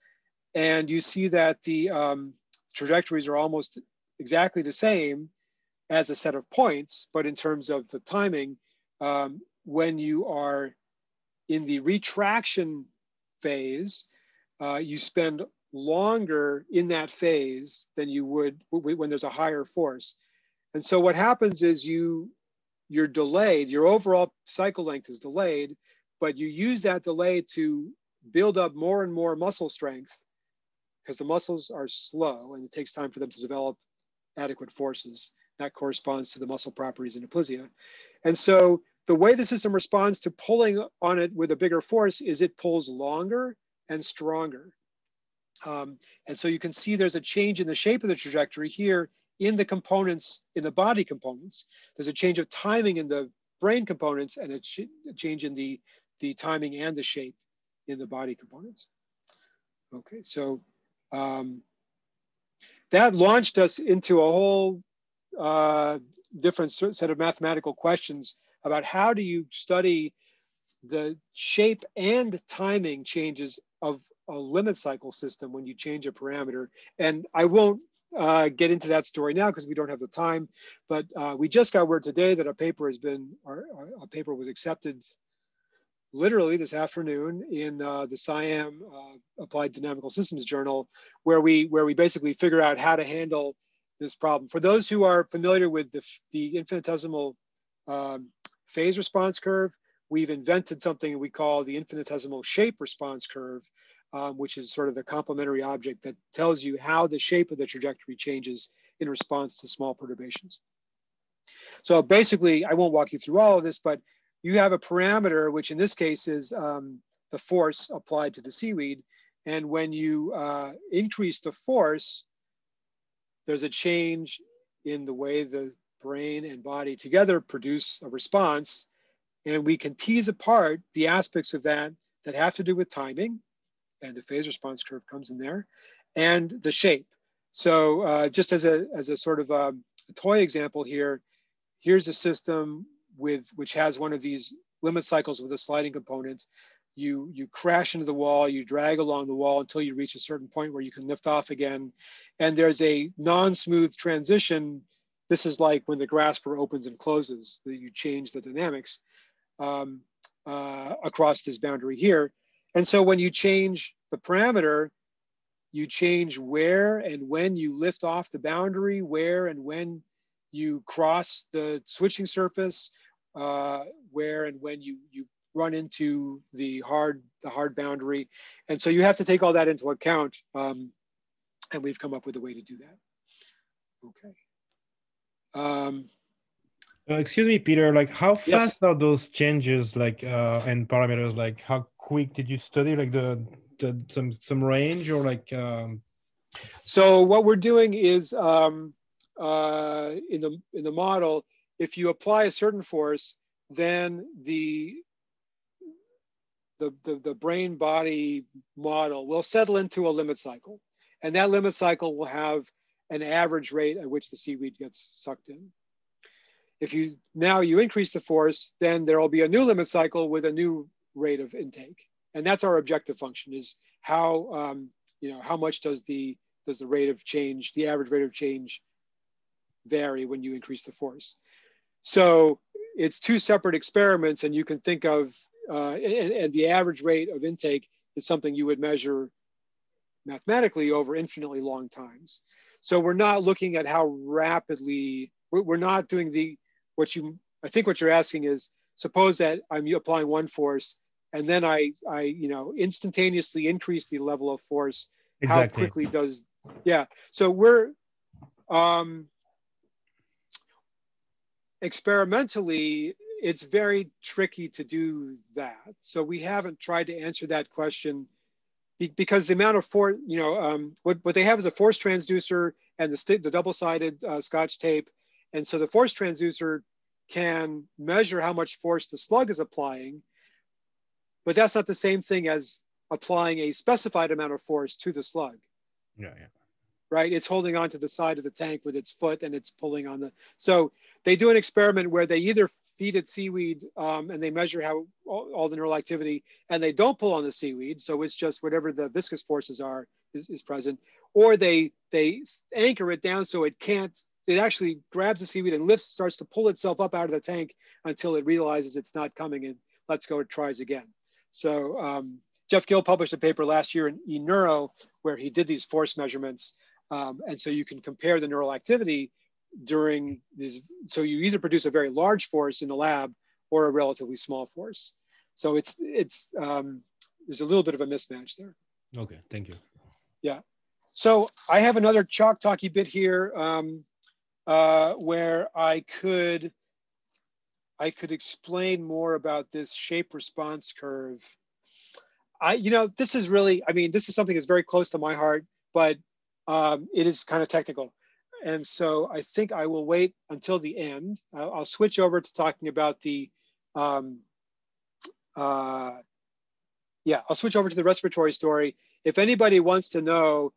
And you see that the, um, trajectories are almost exactly the same as a set of points, but in terms of the timing, um, when you are in the retraction phase, uh, you spend longer in that phase than you would when there's a higher force. And so what happens is you, you're delayed, your overall cycle length is delayed, but you use that delay to build up more and more muscle strength because the muscles are slow and it takes time for them to develop adequate forces. That corresponds to the muscle properties in aplysia. And so the way the system responds to pulling on it with a bigger force is it pulls longer and stronger. Um, and so you can see there's a change in the shape of the trajectory here in the components, in the body components. There's a change of timing in the brain components and a, ch a change in the, the timing and the shape in the body components. Okay, so um, that launched us into a whole uh, different set of mathematical questions about how do you study the shape and timing changes of a limit cycle system when you change a parameter. And I won't uh, get into that story now because we don't have the time, but uh, we just got word today that a paper has been, our, a paper was accepted literally this afternoon in uh, the SIAM uh, Applied Dynamical Systems Journal, where we where we basically figure out how to handle this problem. For those who are familiar with the, the infinitesimal um, phase response curve, we've invented something we call the infinitesimal shape response curve, um, which is sort of the complementary object that tells you how the shape of the trajectory changes in response to small perturbations. So basically, I won't walk you through all of this, but you have a parameter, which in this case is um, the force applied to the seaweed. And when you uh, increase the force, there's a change in the way the brain and body together produce a response. And we can tease apart the aspects of that that have to do with timing, and the phase response curve comes in there, and the shape. So uh, just as a, as a sort of a, um, a toy example here, here's a system with which has one of these limit cycles with a sliding component. You, you crash into the wall, you drag along the wall until you reach a certain point where you can lift off again. And there's a non-smooth transition. This is like when the grasper opens and closes, that you change the dynamics um, uh, across this boundary here. And so when you change the parameter, you change where and when you lift off the boundary, where and when you cross the switching surface, uh, where and when you, you run into the hard, the hard boundary. And so you have to take all that into account. Um, and we've come up with a way to do that. Okay. Um, uh, excuse me, Peter, like how fast yes. are those changes like uh, and parameters? Like how quick did you study like the, the some, some range or like? Um... So what we're doing is um, uh, in the in the model, if you apply a certain force, then the the, the, the brain body model will settle into a limit cycle. And that limit cycle will have an average rate at which the seaweed gets sucked in. If you now you increase the force, then there will be a new limit cycle with a new rate of intake. And that's our objective function is how, um, you know, how much does the, does the rate of change, the average rate of change vary when you increase the force. So it's two separate experiments and you can think of, uh, and, and the average rate of intake is something you would measure mathematically over infinitely long times. So we're not looking at how rapidly, we're, we're not doing the, what you, I think what you're asking is, suppose that I'm applying one force and then I, I, you know, instantaneously increase the level of force. Exactly. How quickly does, yeah. So we're, um, experimentally, it's very tricky to do that. So we haven't tried to answer that question because the amount of force, you know, um, what, what they have is a force transducer and the, the double-sided uh, scotch tape. And so the force transducer can measure how much force the slug is applying, but that's not the same thing as applying a specified amount of force to the slug. Yeah, yeah right? It's holding onto the side of the tank with its foot and it's pulling on the. So they do an experiment where they either feed it seaweed um, and they measure how all, all, the neural activity and they don't pull on the seaweed. So it's just whatever the viscous forces are is, is present, or they they anchor it down so it can't. It actually grabs the seaweed and lifts, starts to pull itself up out of the tank until it realizes it's not coming and lets go. It tries again. So um, Jeff Gill published a paper last year in eNeuro where he did these force measurements um, and so you can compare the neural activity during these. So you either produce a very large force in the lab or a relatively small force. So it's, it's um, there's a little bit of a mismatch there. Okay, thank you. Yeah. So I have another chalk talky bit here um, uh, where I could I could explain more about this shape response curve. I, you know, this is really, I mean, this is something that's very close to my heart, but um, it is kind of technical. And so I think I will wait until the end. I'll, I'll switch over to talking about the, um, uh, yeah, I'll switch over to the respiratory story. If anybody wants to know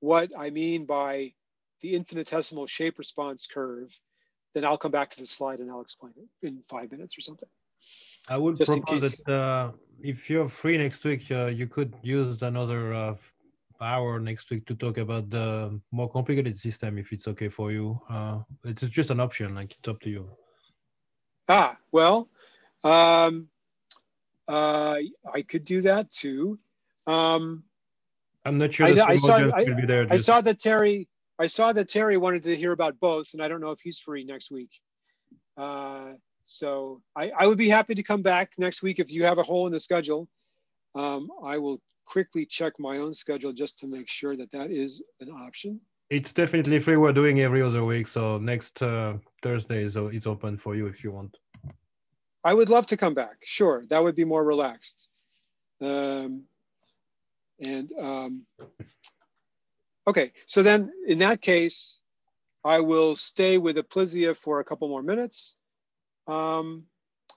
what I mean by the infinitesimal shape response curve, then I'll come back to the slide and I'll explain it in five minutes or something. I would Just propose that uh, if you're free next week, uh, you could use another uh, hour next week to talk about the more complicated system if it's okay for you. Uh, it's just an option, like it's up to you. Ah, well, um, uh, I could do that too. Um, I'm not sure. I, I saw. I, there, I saw that Terry. I saw that Terry wanted to hear about both, and I don't know if he's free next week. Uh, so I, I would be happy to come back next week if you have a hole in the schedule. Um, I will quickly check my own schedule just to make sure that that is an option. It's definitely free. We're doing every other week, so next uh, Thursday is it's open for you if you want. I would love to come back. Sure, that would be more relaxed. Um, and um, okay, so then in that case, I will stay with Aplysia for a couple more minutes. Um,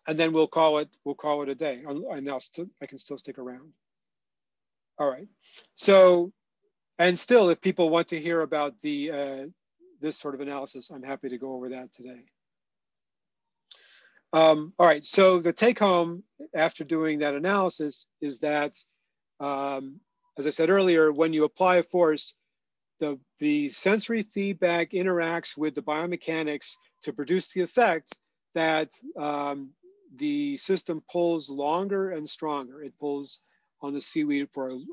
and then we'll call it, we'll call it a day. And I'll still, I can still stick around. All right. So, and still, if people want to hear about the uh, this sort of analysis, I'm happy to go over that today. Um, all right, so the take home after doing that analysis is that, um, as I said earlier, when you apply a force, the, the sensory feedback interacts with the biomechanics to produce the effect that um, the system pulls longer and stronger. It pulls on the seaweed for an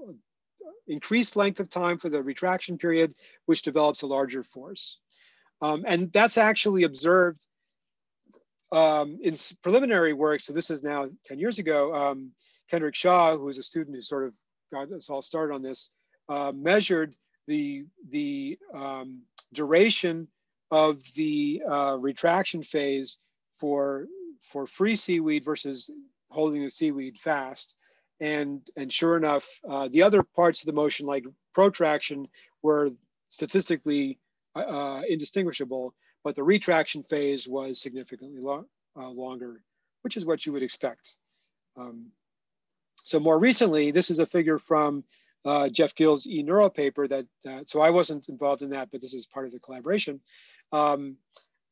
increased length of time for the retraction period, which develops a larger force. Um, and that's actually observed um, in preliminary work. So this is now 10 years ago, um, Kendrick Shaw, who is a student who sort of got us all started on this, uh, measured the, the um, duration of the uh, retraction phase for, for free seaweed versus holding the seaweed fast. And, and sure enough, uh, the other parts of the motion, like protraction, were statistically uh, indistinguishable, but the retraction phase was significantly lo uh, longer, which is what you would expect. Um, so more recently, this is a figure from uh, Jeff Gill's eNeuro paper that, so I wasn't involved in that, but this is part of the collaboration, um,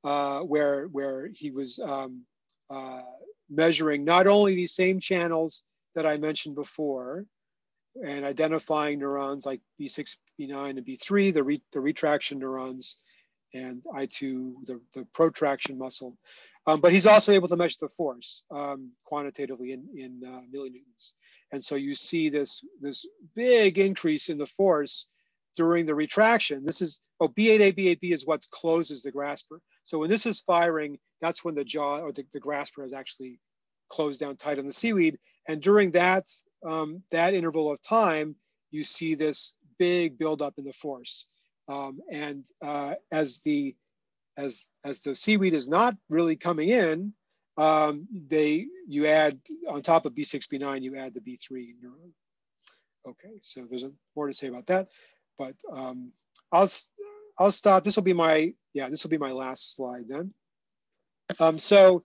uh, where, where he was um, uh, measuring not only these same channels that I mentioned before, and identifying neurons like B6, B9, and B3, the, re, the retraction neurons, and I2, the, the protraction muscle. Um, but he's also able to measure the force um, quantitatively in, in uh, millinewtons. And so you see this, this big increase in the force during the retraction. This is, oh, B8A, B8B is what closes the grasper. So when this is firing, that's when the jaw or the, the grasper has actually closed down tight on the seaweed. And during that, um, that interval of time, you see this big buildup in the force. Um, and uh, as the as as the seaweed is not really coming in, um, they you add on top of B6, B9, you add the B3 neuron. Okay, so there's a, more to say about that, but um, I'll I'll stop. This will be my yeah. This will be my last slide then. Um, so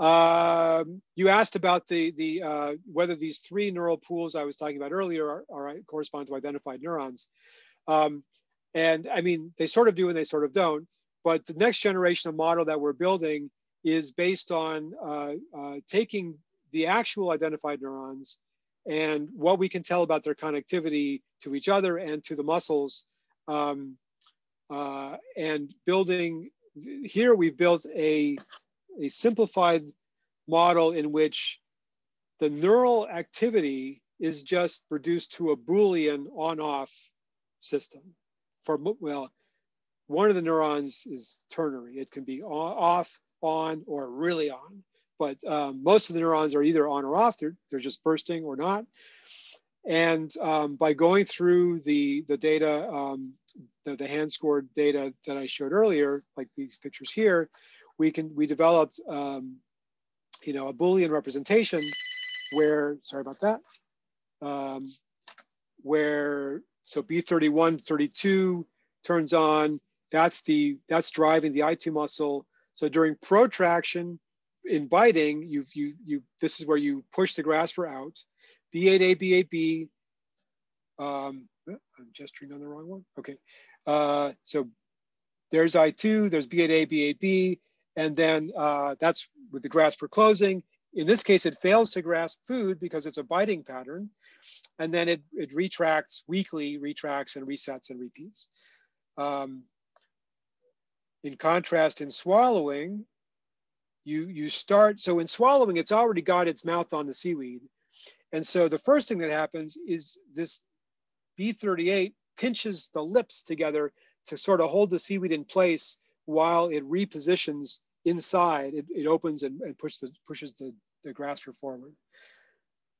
uh, you asked about the the uh, whether these three neural pools I was talking about earlier are, are correspond to identified neurons. Um, and I mean, they sort of do and they sort of don't. But the next generation of model that we're building is based on uh, uh, taking the actual identified neurons and what we can tell about their connectivity to each other and to the muscles um, uh, and building here we've built a, a simplified model in which the neural activity is just reduced to a Boolean on-off system for, well, one of the neurons is ternary. It can be on, off, on, or really on. But um, most of the neurons are either on or off. They're, they're just bursting or not. And um, by going through the, the data, um, the, the hand scored data that I showed earlier, like these pictures here, we can we developed um, you know a Boolean representation where sorry about that, um, where so B31, 32 turns on. That's the that's driving the I2 muscle. So during protraction, in biting, you you you this is where you push the grasper out. B8A, B8B. Um, I'm gesturing on the wrong one. Okay. Uh, so there's I2, there's B8A, B8B, and then uh, that's with the grasper closing. In this case, it fails to grasp food because it's a biting pattern. And then it, it retracts weakly, retracts and resets and repeats. Um, in contrast, in swallowing, you, you start, so in swallowing, it's already got its mouth on the seaweed. And so the first thing that happens is this B38 pinches the lips together to sort of hold the seaweed in place while it repositions inside. It, it opens and, and push the, pushes the, the grasper forward.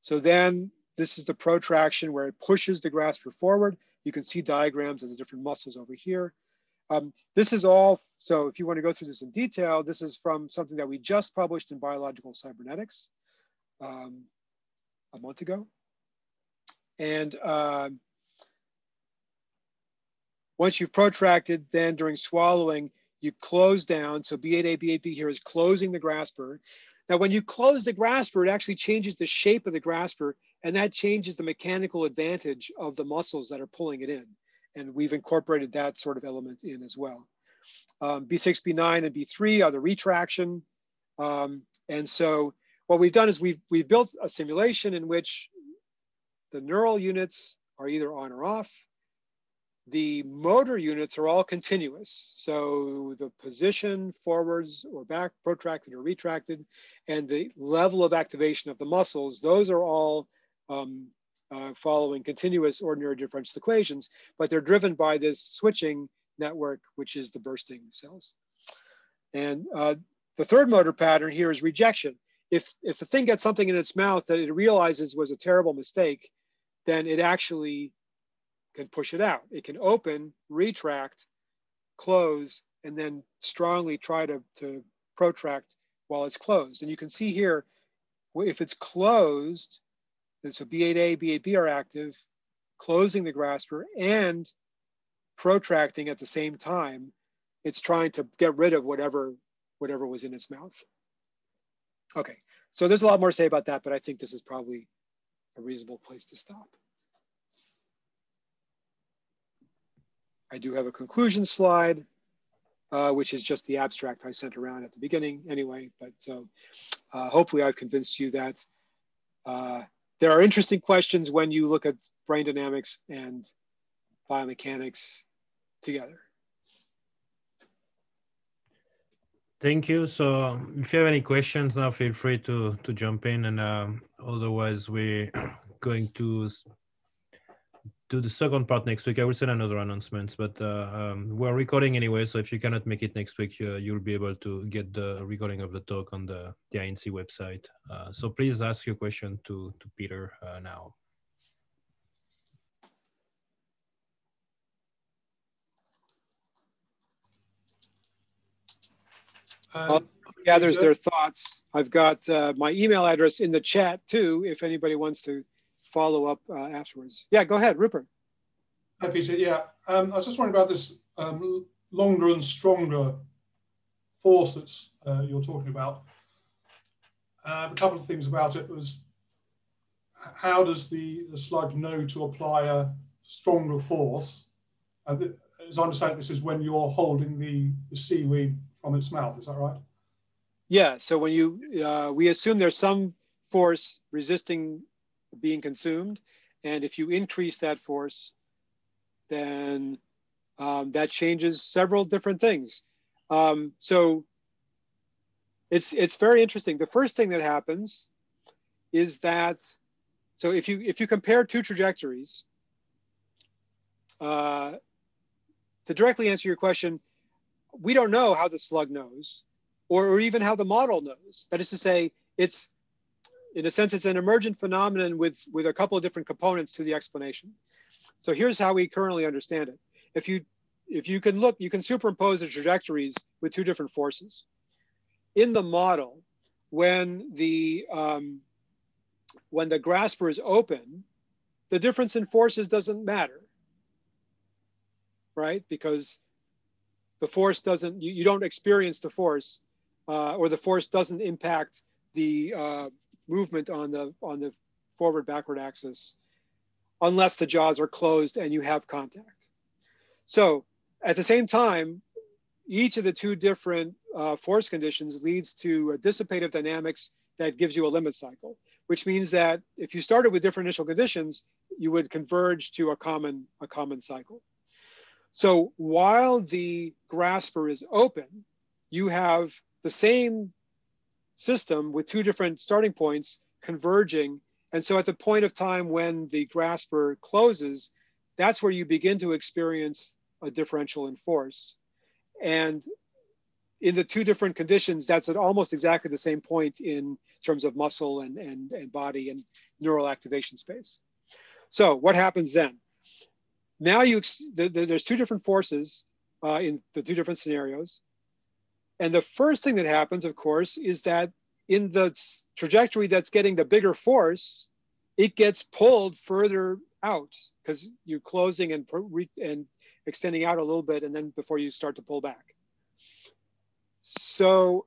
So then this is the protraction where it pushes the grasper forward. You can see diagrams of the different muscles over here. Um, this is all, so if you want to go through this in detail, this is from something that we just published in Biological Cybernetics um, a month ago. And uh, once you've protracted, then during swallowing, you close down. So B8A, B8B here is closing the grasper. Now, when you close the grasper, it actually changes the shape of the grasper, and that changes the mechanical advantage of the muscles that are pulling it in and we've incorporated that sort of element in as well. Um, B6, B9, and B3 are the retraction. Um, and so what we've done is we've, we've built a simulation in which the neural units are either on or off. The motor units are all continuous. So the position forwards or back, protracted or retracted, and the level of activation of the muscles, those are all um, uh, following continuous ordinary differential equations, but they're driven by this switching network, which is the bursting cells. And uh, the third motor pattern here is rejection. If, if the thing gets something in its mouth that it realizes was a terrible mistake, then it actually can push it out. It can open, retract, close, and then strongly try to, to protract while it's closed. And you can see here, if it's closed, so B8A, B8B are active, closing the grasper and protracting at the same time. It's trying to get rid of whatever, whatever was in its mouth. Okay, so there's a lot more to say about that, but I think this is probably a reasonable place to stop. I do have a conclusion slide, uh, which is just the abstract I sent around at the beginning anyway, but so uh, hopefully I've convinced you that uh, there are interesting questions when you look at brain dynamics and biomechanics together. Thank you. So if you have any questions now, feel free to, to jump in. And um, otherwise, we're going to do the second part next week. I will send another announcement, but uh, um, we're recording anyway. So if you cannot make it next week, uh, you'll be able to get the recording of the talk on the, the INC website. Uh, so please ask your question to, to Peter uh, now. Uh, gathers their thoughts. I've got uh, my email address in the chat too, if anybody wants to follow up uh, afterwards. Yeah, go ahead, Rupert. Hi, Peter. Yeah, um, I was just wondering about this um, longer and stronger force that uh, you're talking about. Uh, a couple of things about it was how does the, the slug know to apply a stronger force? And as I understand, this is when you're holding the, the seaweed from its mouth. Is that right? Yeah. So when you, uh, we assume there's some force resisting being consumed. And if you increase that force, then um, that changes several different things. Um, so it's, it's very interesting. The first thing that happens is that, so if you, if you compare two trajectories, uh, to directly answer your question, we don't know how the slug knows or, or even how the model knows. That is to say, it's in a sense, it's an emergent phenomenon with, with a couple of different components to the explanation. So here's how we currently understand it. If you, if you can look, you can superimpose the trajectories with two different forces. In the model, when the, um, when the grasper is open, the difference in forces doesn't matter, right? Because the force doesn't, you, you don't experience the force uh, or the force doesn't impact the, uh, movement on the on the forward backward axis unless the jaws are closed and you have contact. So at the same time, each of the two different uh, force conditions leads to a dissipative dynamics that gives you a limit cycle, which means that if you started with different initial conditions, you would converge to a common, a common cycle. So while the grasper is open, you have the same system with two different starting points converging. And so at the point of time when the grasper closes, that's where you begin to experience a differential in force. And in the two different conditions, that's at almost exactly the same point in terms of muscle and, and, and body and neural activation space. So what happens then? Now you, the, the, there's two different forces uh, in the two different scenarios. And the first thing that happens, of course, is that in the trajectory that's getting the bigger force, it gets pulled further out because you're closing and, and extending out a little bit and then before you start to pull back. So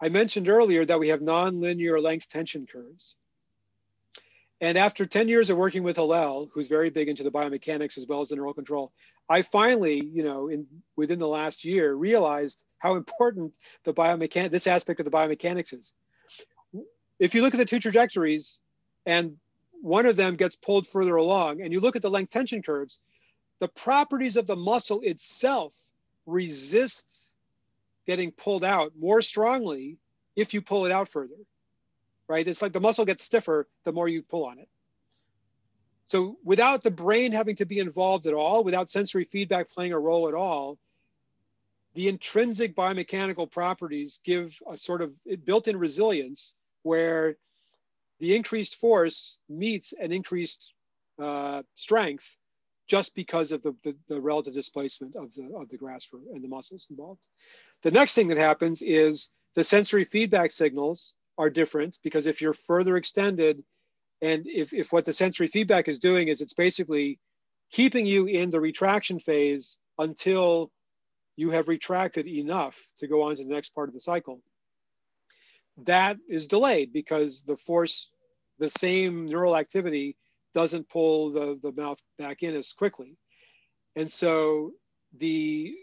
I mentioned earlier that we have nonlinear length tension curves. And after 10 years of working with Hillel, who's very big into the biomechanics as well as the neural control, I finally, you know, in within the last year, realized how important the biomechan this aspect of the biomechanics is. If you look at the two trajectories and one of them gets pulled further along and you look at the length tension curves, the properties of the muscle itself resist getting pulled out more strongly if you pull it out further, right? It's like the muscle gets stiffer the more you pull on it. So without the brain having to be involved at all, without sensory feedback playing a role at all, the intrinsic biomechanical properties give a sort of built-in resilience where the increased force meets an increased uh, strength just because of the, the, the, relative displacement of the, of the grasper and the muscles involved. The next thing that happens is the sensory feedback signals are different because if you're further extended and if, if what the sensory feedback is doing is it's basically keeping you in the retraction phase until you have retracted enough to go on to the next part of the cycle. That is delayed because the force, the same neural activity doesn't pull the, the mouth back in as quickly. And so the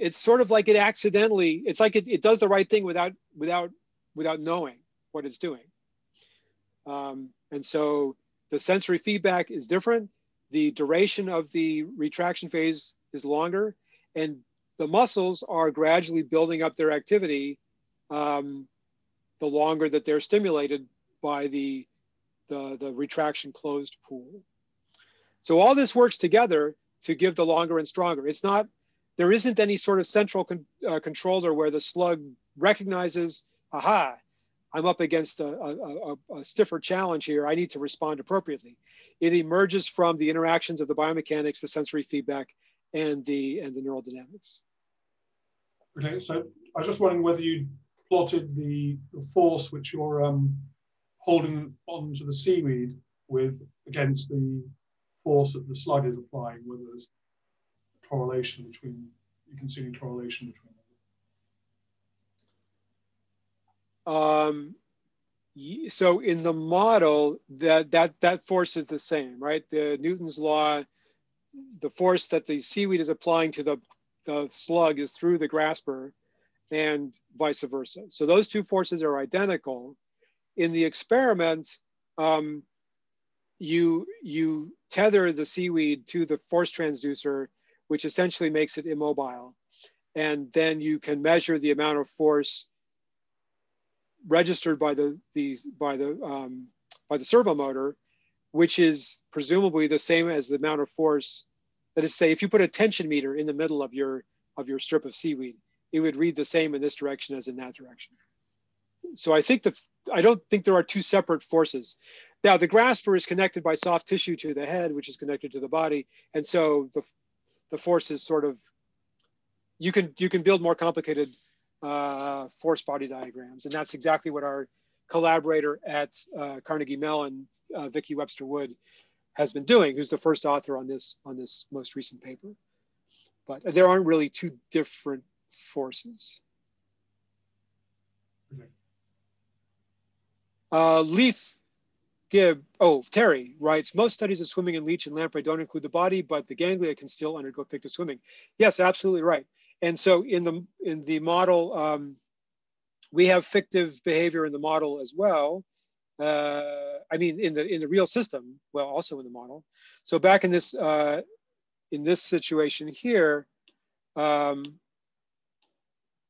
it's sort of like it accidentally, it's like it, it does the right thing without without without knowing what it's doing. Um, and so the sensory feedback is different. The duration of the retraction phase is longer, and the muscles are gradually building up their activity um, the longer that they're stimulated by the the, the retraction closed pool. So all this works together to give the longer and stronger. It's not, there isn't any sort of central con, uh, controller where the slug recognizes, aha, I'm up against a, a, a, a, stiffer challenge here. I need to respond appropriately. It emerges from the interactions of the biomechanics, the sensory feedback, and the and the neural dynamics. Okay, so I was just wondering whether you plotted the, the force which you're um, holding onto the seaweed with against the force that the slug is applying, whether there's correlation between, you can see any correlation between them. Um, so in the model, that, that, that force is the same, right? The Newton's law, the force that the seaweed is applying to the, the slug is through the grasper and vice versa. So those two forces are identical in the experiment, um, you, you tether the seaweed to the force transducer, which essentially makes it immobile. And then you can measure the amount of force registered by the, these, by the, um, by the servo motor, which is presumably the same as the amount of force that is say, if you put a tension meter in the middle of your, of your strip of seaweed, it would read the same in this direction as in that direction so I think the I don't think there are two separate forces. Now the grasper is connected by soft tissue to the head, which is connected to the body, and so the the force is sort of you can you can build more complicated uh, force body diagrams, and that's exactly what our collaborator at uh, Carnegie Mellon, uh, Vicki Webster Wood, has been doing. Who's the first author on this on this most recent paper? But there aren't really two different forces. Uh, Leif Gibb, oh, Terry writes, most studies of swimming in leech and lamprey don't include the body, but the ganglia can still undergo fictive swimming. Yes, absolutely right. And so in the in the model, um, we have fictive behavior in the model as well. Uh, I mean, in the in the real system, well, also in the model. So back in this uh, in this situation here, um,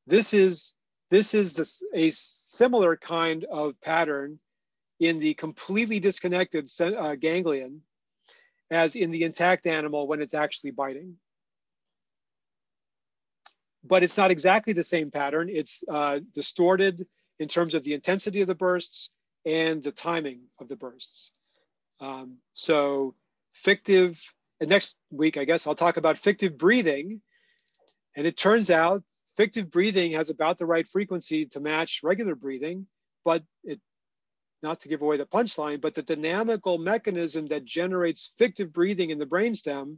this is this is a similar kind of pattern in the completely disconnected uh, ganglion as in the intact animal when it's actually biting. But it's not exactly the same pattern. It's uh, distorted in terms of the intensity of the bursts and the timing of the bursts. Um, so fictive, and next week, I guess I'll talk about fictive breathing. And it turns out fictive breathing has about the right frequency to match regular breathing, but it, not to give away the punchline, but the dynamical mechanism that generates fictive breathing in the brainstem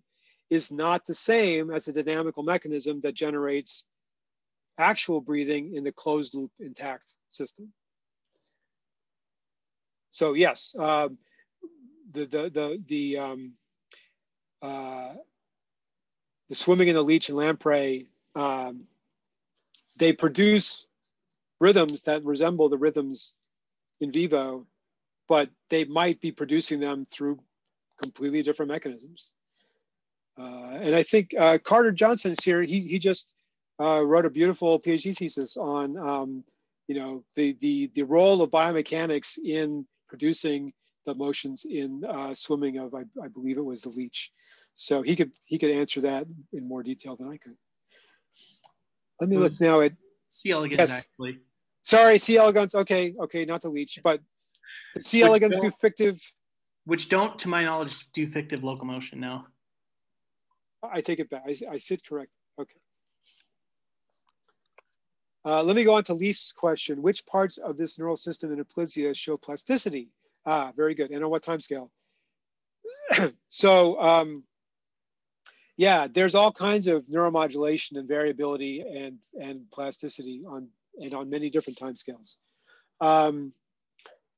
is not the same as the dynamical mechanism that generates actual breathing in the closed loop intact system. So yes, um, the the the the um, uh, the swimming in the leech and lamprey, um, they produce rhythms that resemble the rhythms in vivo, but they might be producing them through completely different mechanisms. Uh, and I think uh, Carter Johnson is here. He, he just uh, wrote a beautiful PhD thesis on, um, you know, the, the, the role of biomechanics in producing the motions in uh, swimming of, I, I, believe it was the leech. So he could he could answer that in more detail than I could. Let me look now at C. elegans yes. actually. Sorry, C. elegans. Okay, okay, not the leech, but C. elegans do fictive. Which don't, to my knowledge, do fictive locomotion now. I take it back. I, I sit correct. Okay. Uh, let me go on to Leif's question. Which parts of this neural system in Aplysia show plasticity? Ah, very good. And on what time scale? so, um, yeah, there's all kinds of neuromodulation and variability and, and plasticity on, and on many different time scales. Um,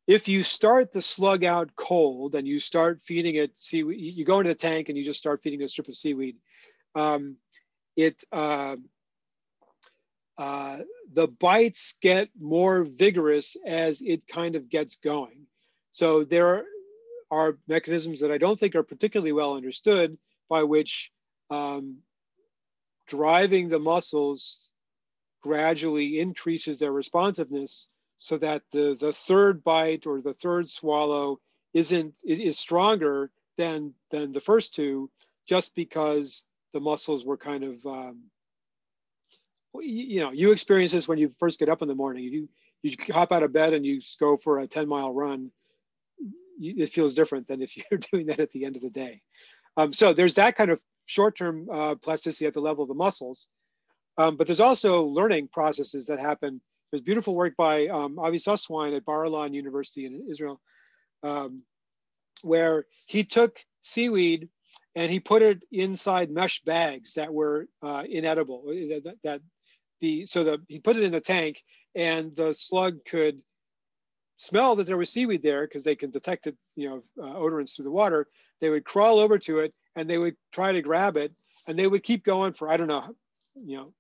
if you start the slug out cold and you start feeding it seaweed, you go into the tank and you just start feeding a strip of seaweed, um, it uh, uh, the bites get more vigorous as it kind of gets going. So there are mechanisms that I don't think are particularly well understood by which um, driving the muscles gradually increases their responsiveness so that the, the third bite or the third swallow isn't is stronger than than the first two just because the muscles were kind of um, you know you experience this when you first get up in the morning. You you hop out of bed and you go for a 10 mile run it feels different than if you're doing that at the end of the day. Um, so there's that kind of short-term uh, plasticity at the level of the muscles. Um, but there's also learning processes that happen there's beautiful work by um, Avi Susswein at Bar-Ilan University in Israel, um, where he took seaweed and he put it inside mesh bags that were uh, inedible. Uh, that, that, the so the he put it in the tank, and the slug could smell that there was seaweed there because they can detect it, you know, uh, odorants through the water. They would crawl over to it and they would try to grab it, and they would keep going for I don't know, you know,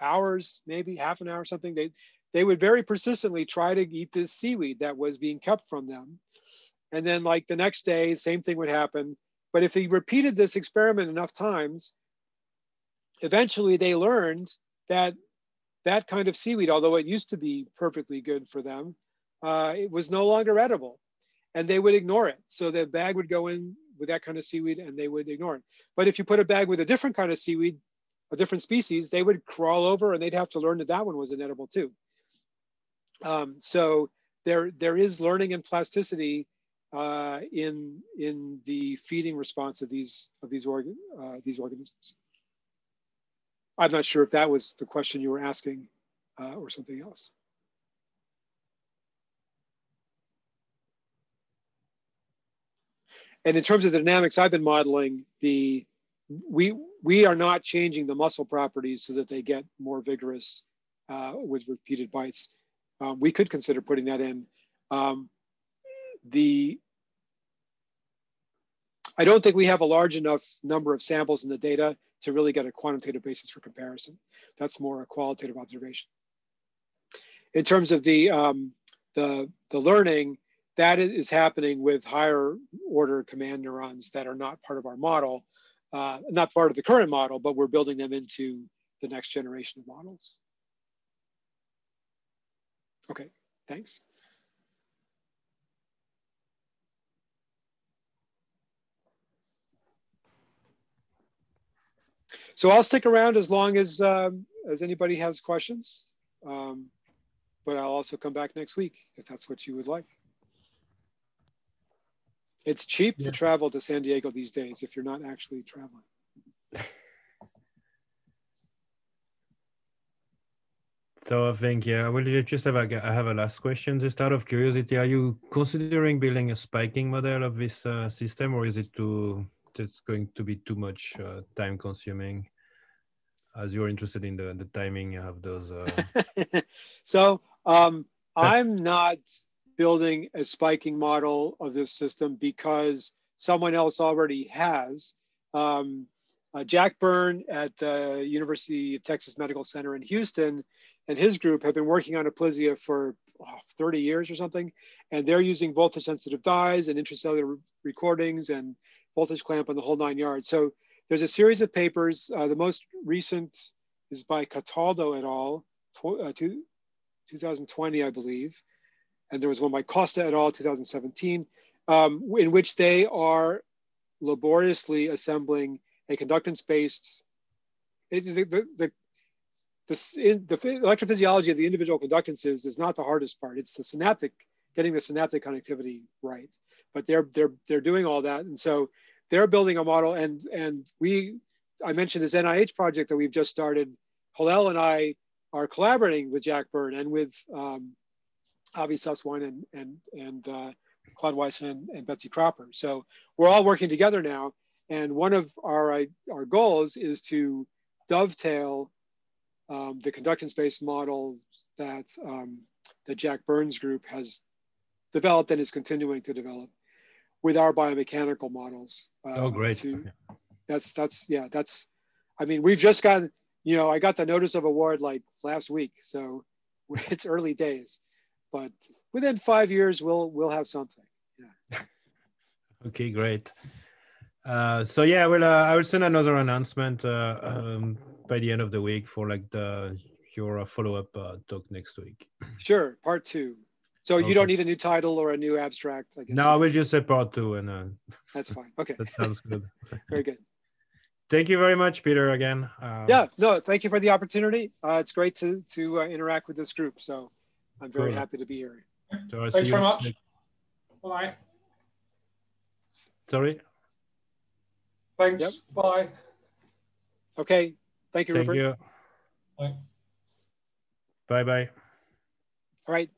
hours, maybe half an hour, or something. They they would very persistently try to eat this seaweed that was being kept from them. And then, like the next day, the same thing would happen. But if they repeated this experiment enough times, eventually they learned that that kind of seaweed, although it used to be perfectly good for them, uh, it was no longer edible. And they would ignore it. So the bag would go in with that kind of seaweed and they would ignore it. But if you put a bag with a different kind of seaweed, a different species, they would crawl over and they'd have to learn that that one was inedible too. Um, so there, there is learning and plasticity uh, in, in the feeding response of these, of these, organ, uh, these organisms. I'm not sure if that was the question you were asking uh, or something else. And in terms of the dynamics I've been modeling, the we we are not changing the muscle properties so that they get more vigorous uh, with repeated bites um, we could consider putting that in. Um, the I don't think we have a large enough number of samples in the data to really get a quantitative basis for comparison. That's more a qualitative observation. In terms of the, um, the, the learning, that is happening with higher order command neurons that are not part of our model, uh, not part of the current model, but we're building them into the next generation of models. Okay, thanks. So I'll stick around as long as um, as anybody has questions. Um, but I'll also come back next week if that's what you would like. It's cheap yeah. to travel to San Diego these days if you're not actually traveling. So I think yeah, will just have a I have a last question. Just out of curiosity, are you considering building a spiking model of this uh, system, or is it too it's going to be too much uh, time consuming as you're interested in the, the timing of those uh... so um, i'm not building a spiking model of this system because someone else already has um, uh, jack byrne at the university of texas medical center in houston and his group have been working on Aplysia for oh, 30 years or something. And they're using voltage sensitive dyes and intracellular recordings and voltage clamp on the whole nine yards. So there's a series of papers. Uh, the most recent is by Cataldo et al., uh, two, 2020, I believe. And there was one by Costa et al., 2017, um, in which they are laboriously assembling a conductance-based, the, the, the, the, the electrophysiology of the individual conductances is not the hardest part. It's the synaptic, getting the synaptic connectivity right. But they're, they're, they're doing all that. And so they're building a model and and we I mentioned this NIH project that we've just started. Hillel and I are collaborating with Jack Byrne and with um, Avi Susswein and and and uh, Claude Weisman and, and, Betsy Cropper. So we're all working together now. And one of our our goals is to dovetail um, the conductance-based model that um, that Jack Byrne's group has developed and is continuing to develop with our biomechanical models. Uh, oh, great. To, that's, that's, yeah, that's, I mean, we've just gotten, you know, I got the notice of award like last week. So it's early days, but within five years, we'll, we'll have something. Yeah. okay, great. Uh, so yeah, well, uh, I will send another announcement uh, um, by the end of the week for like the your follow-up uh, talk next week. Sure, part two. So okay. you don't need a new title or a new abstract. I guess. No, I will just say part two, and uh, that's fine. Okay, that sounds good. very good. Thank you very much, Peter. Again. Uh, yeah, no, thank you for the opportunity. Uh, it's great to to uh, interact with this group. So I'm very cool. happy to be here. So Thanks very much. Bye. Sorry. Thanks. Yep. Bye. Okay. Thank you, Thank Rupert. you. Bye. Bye bye. All right.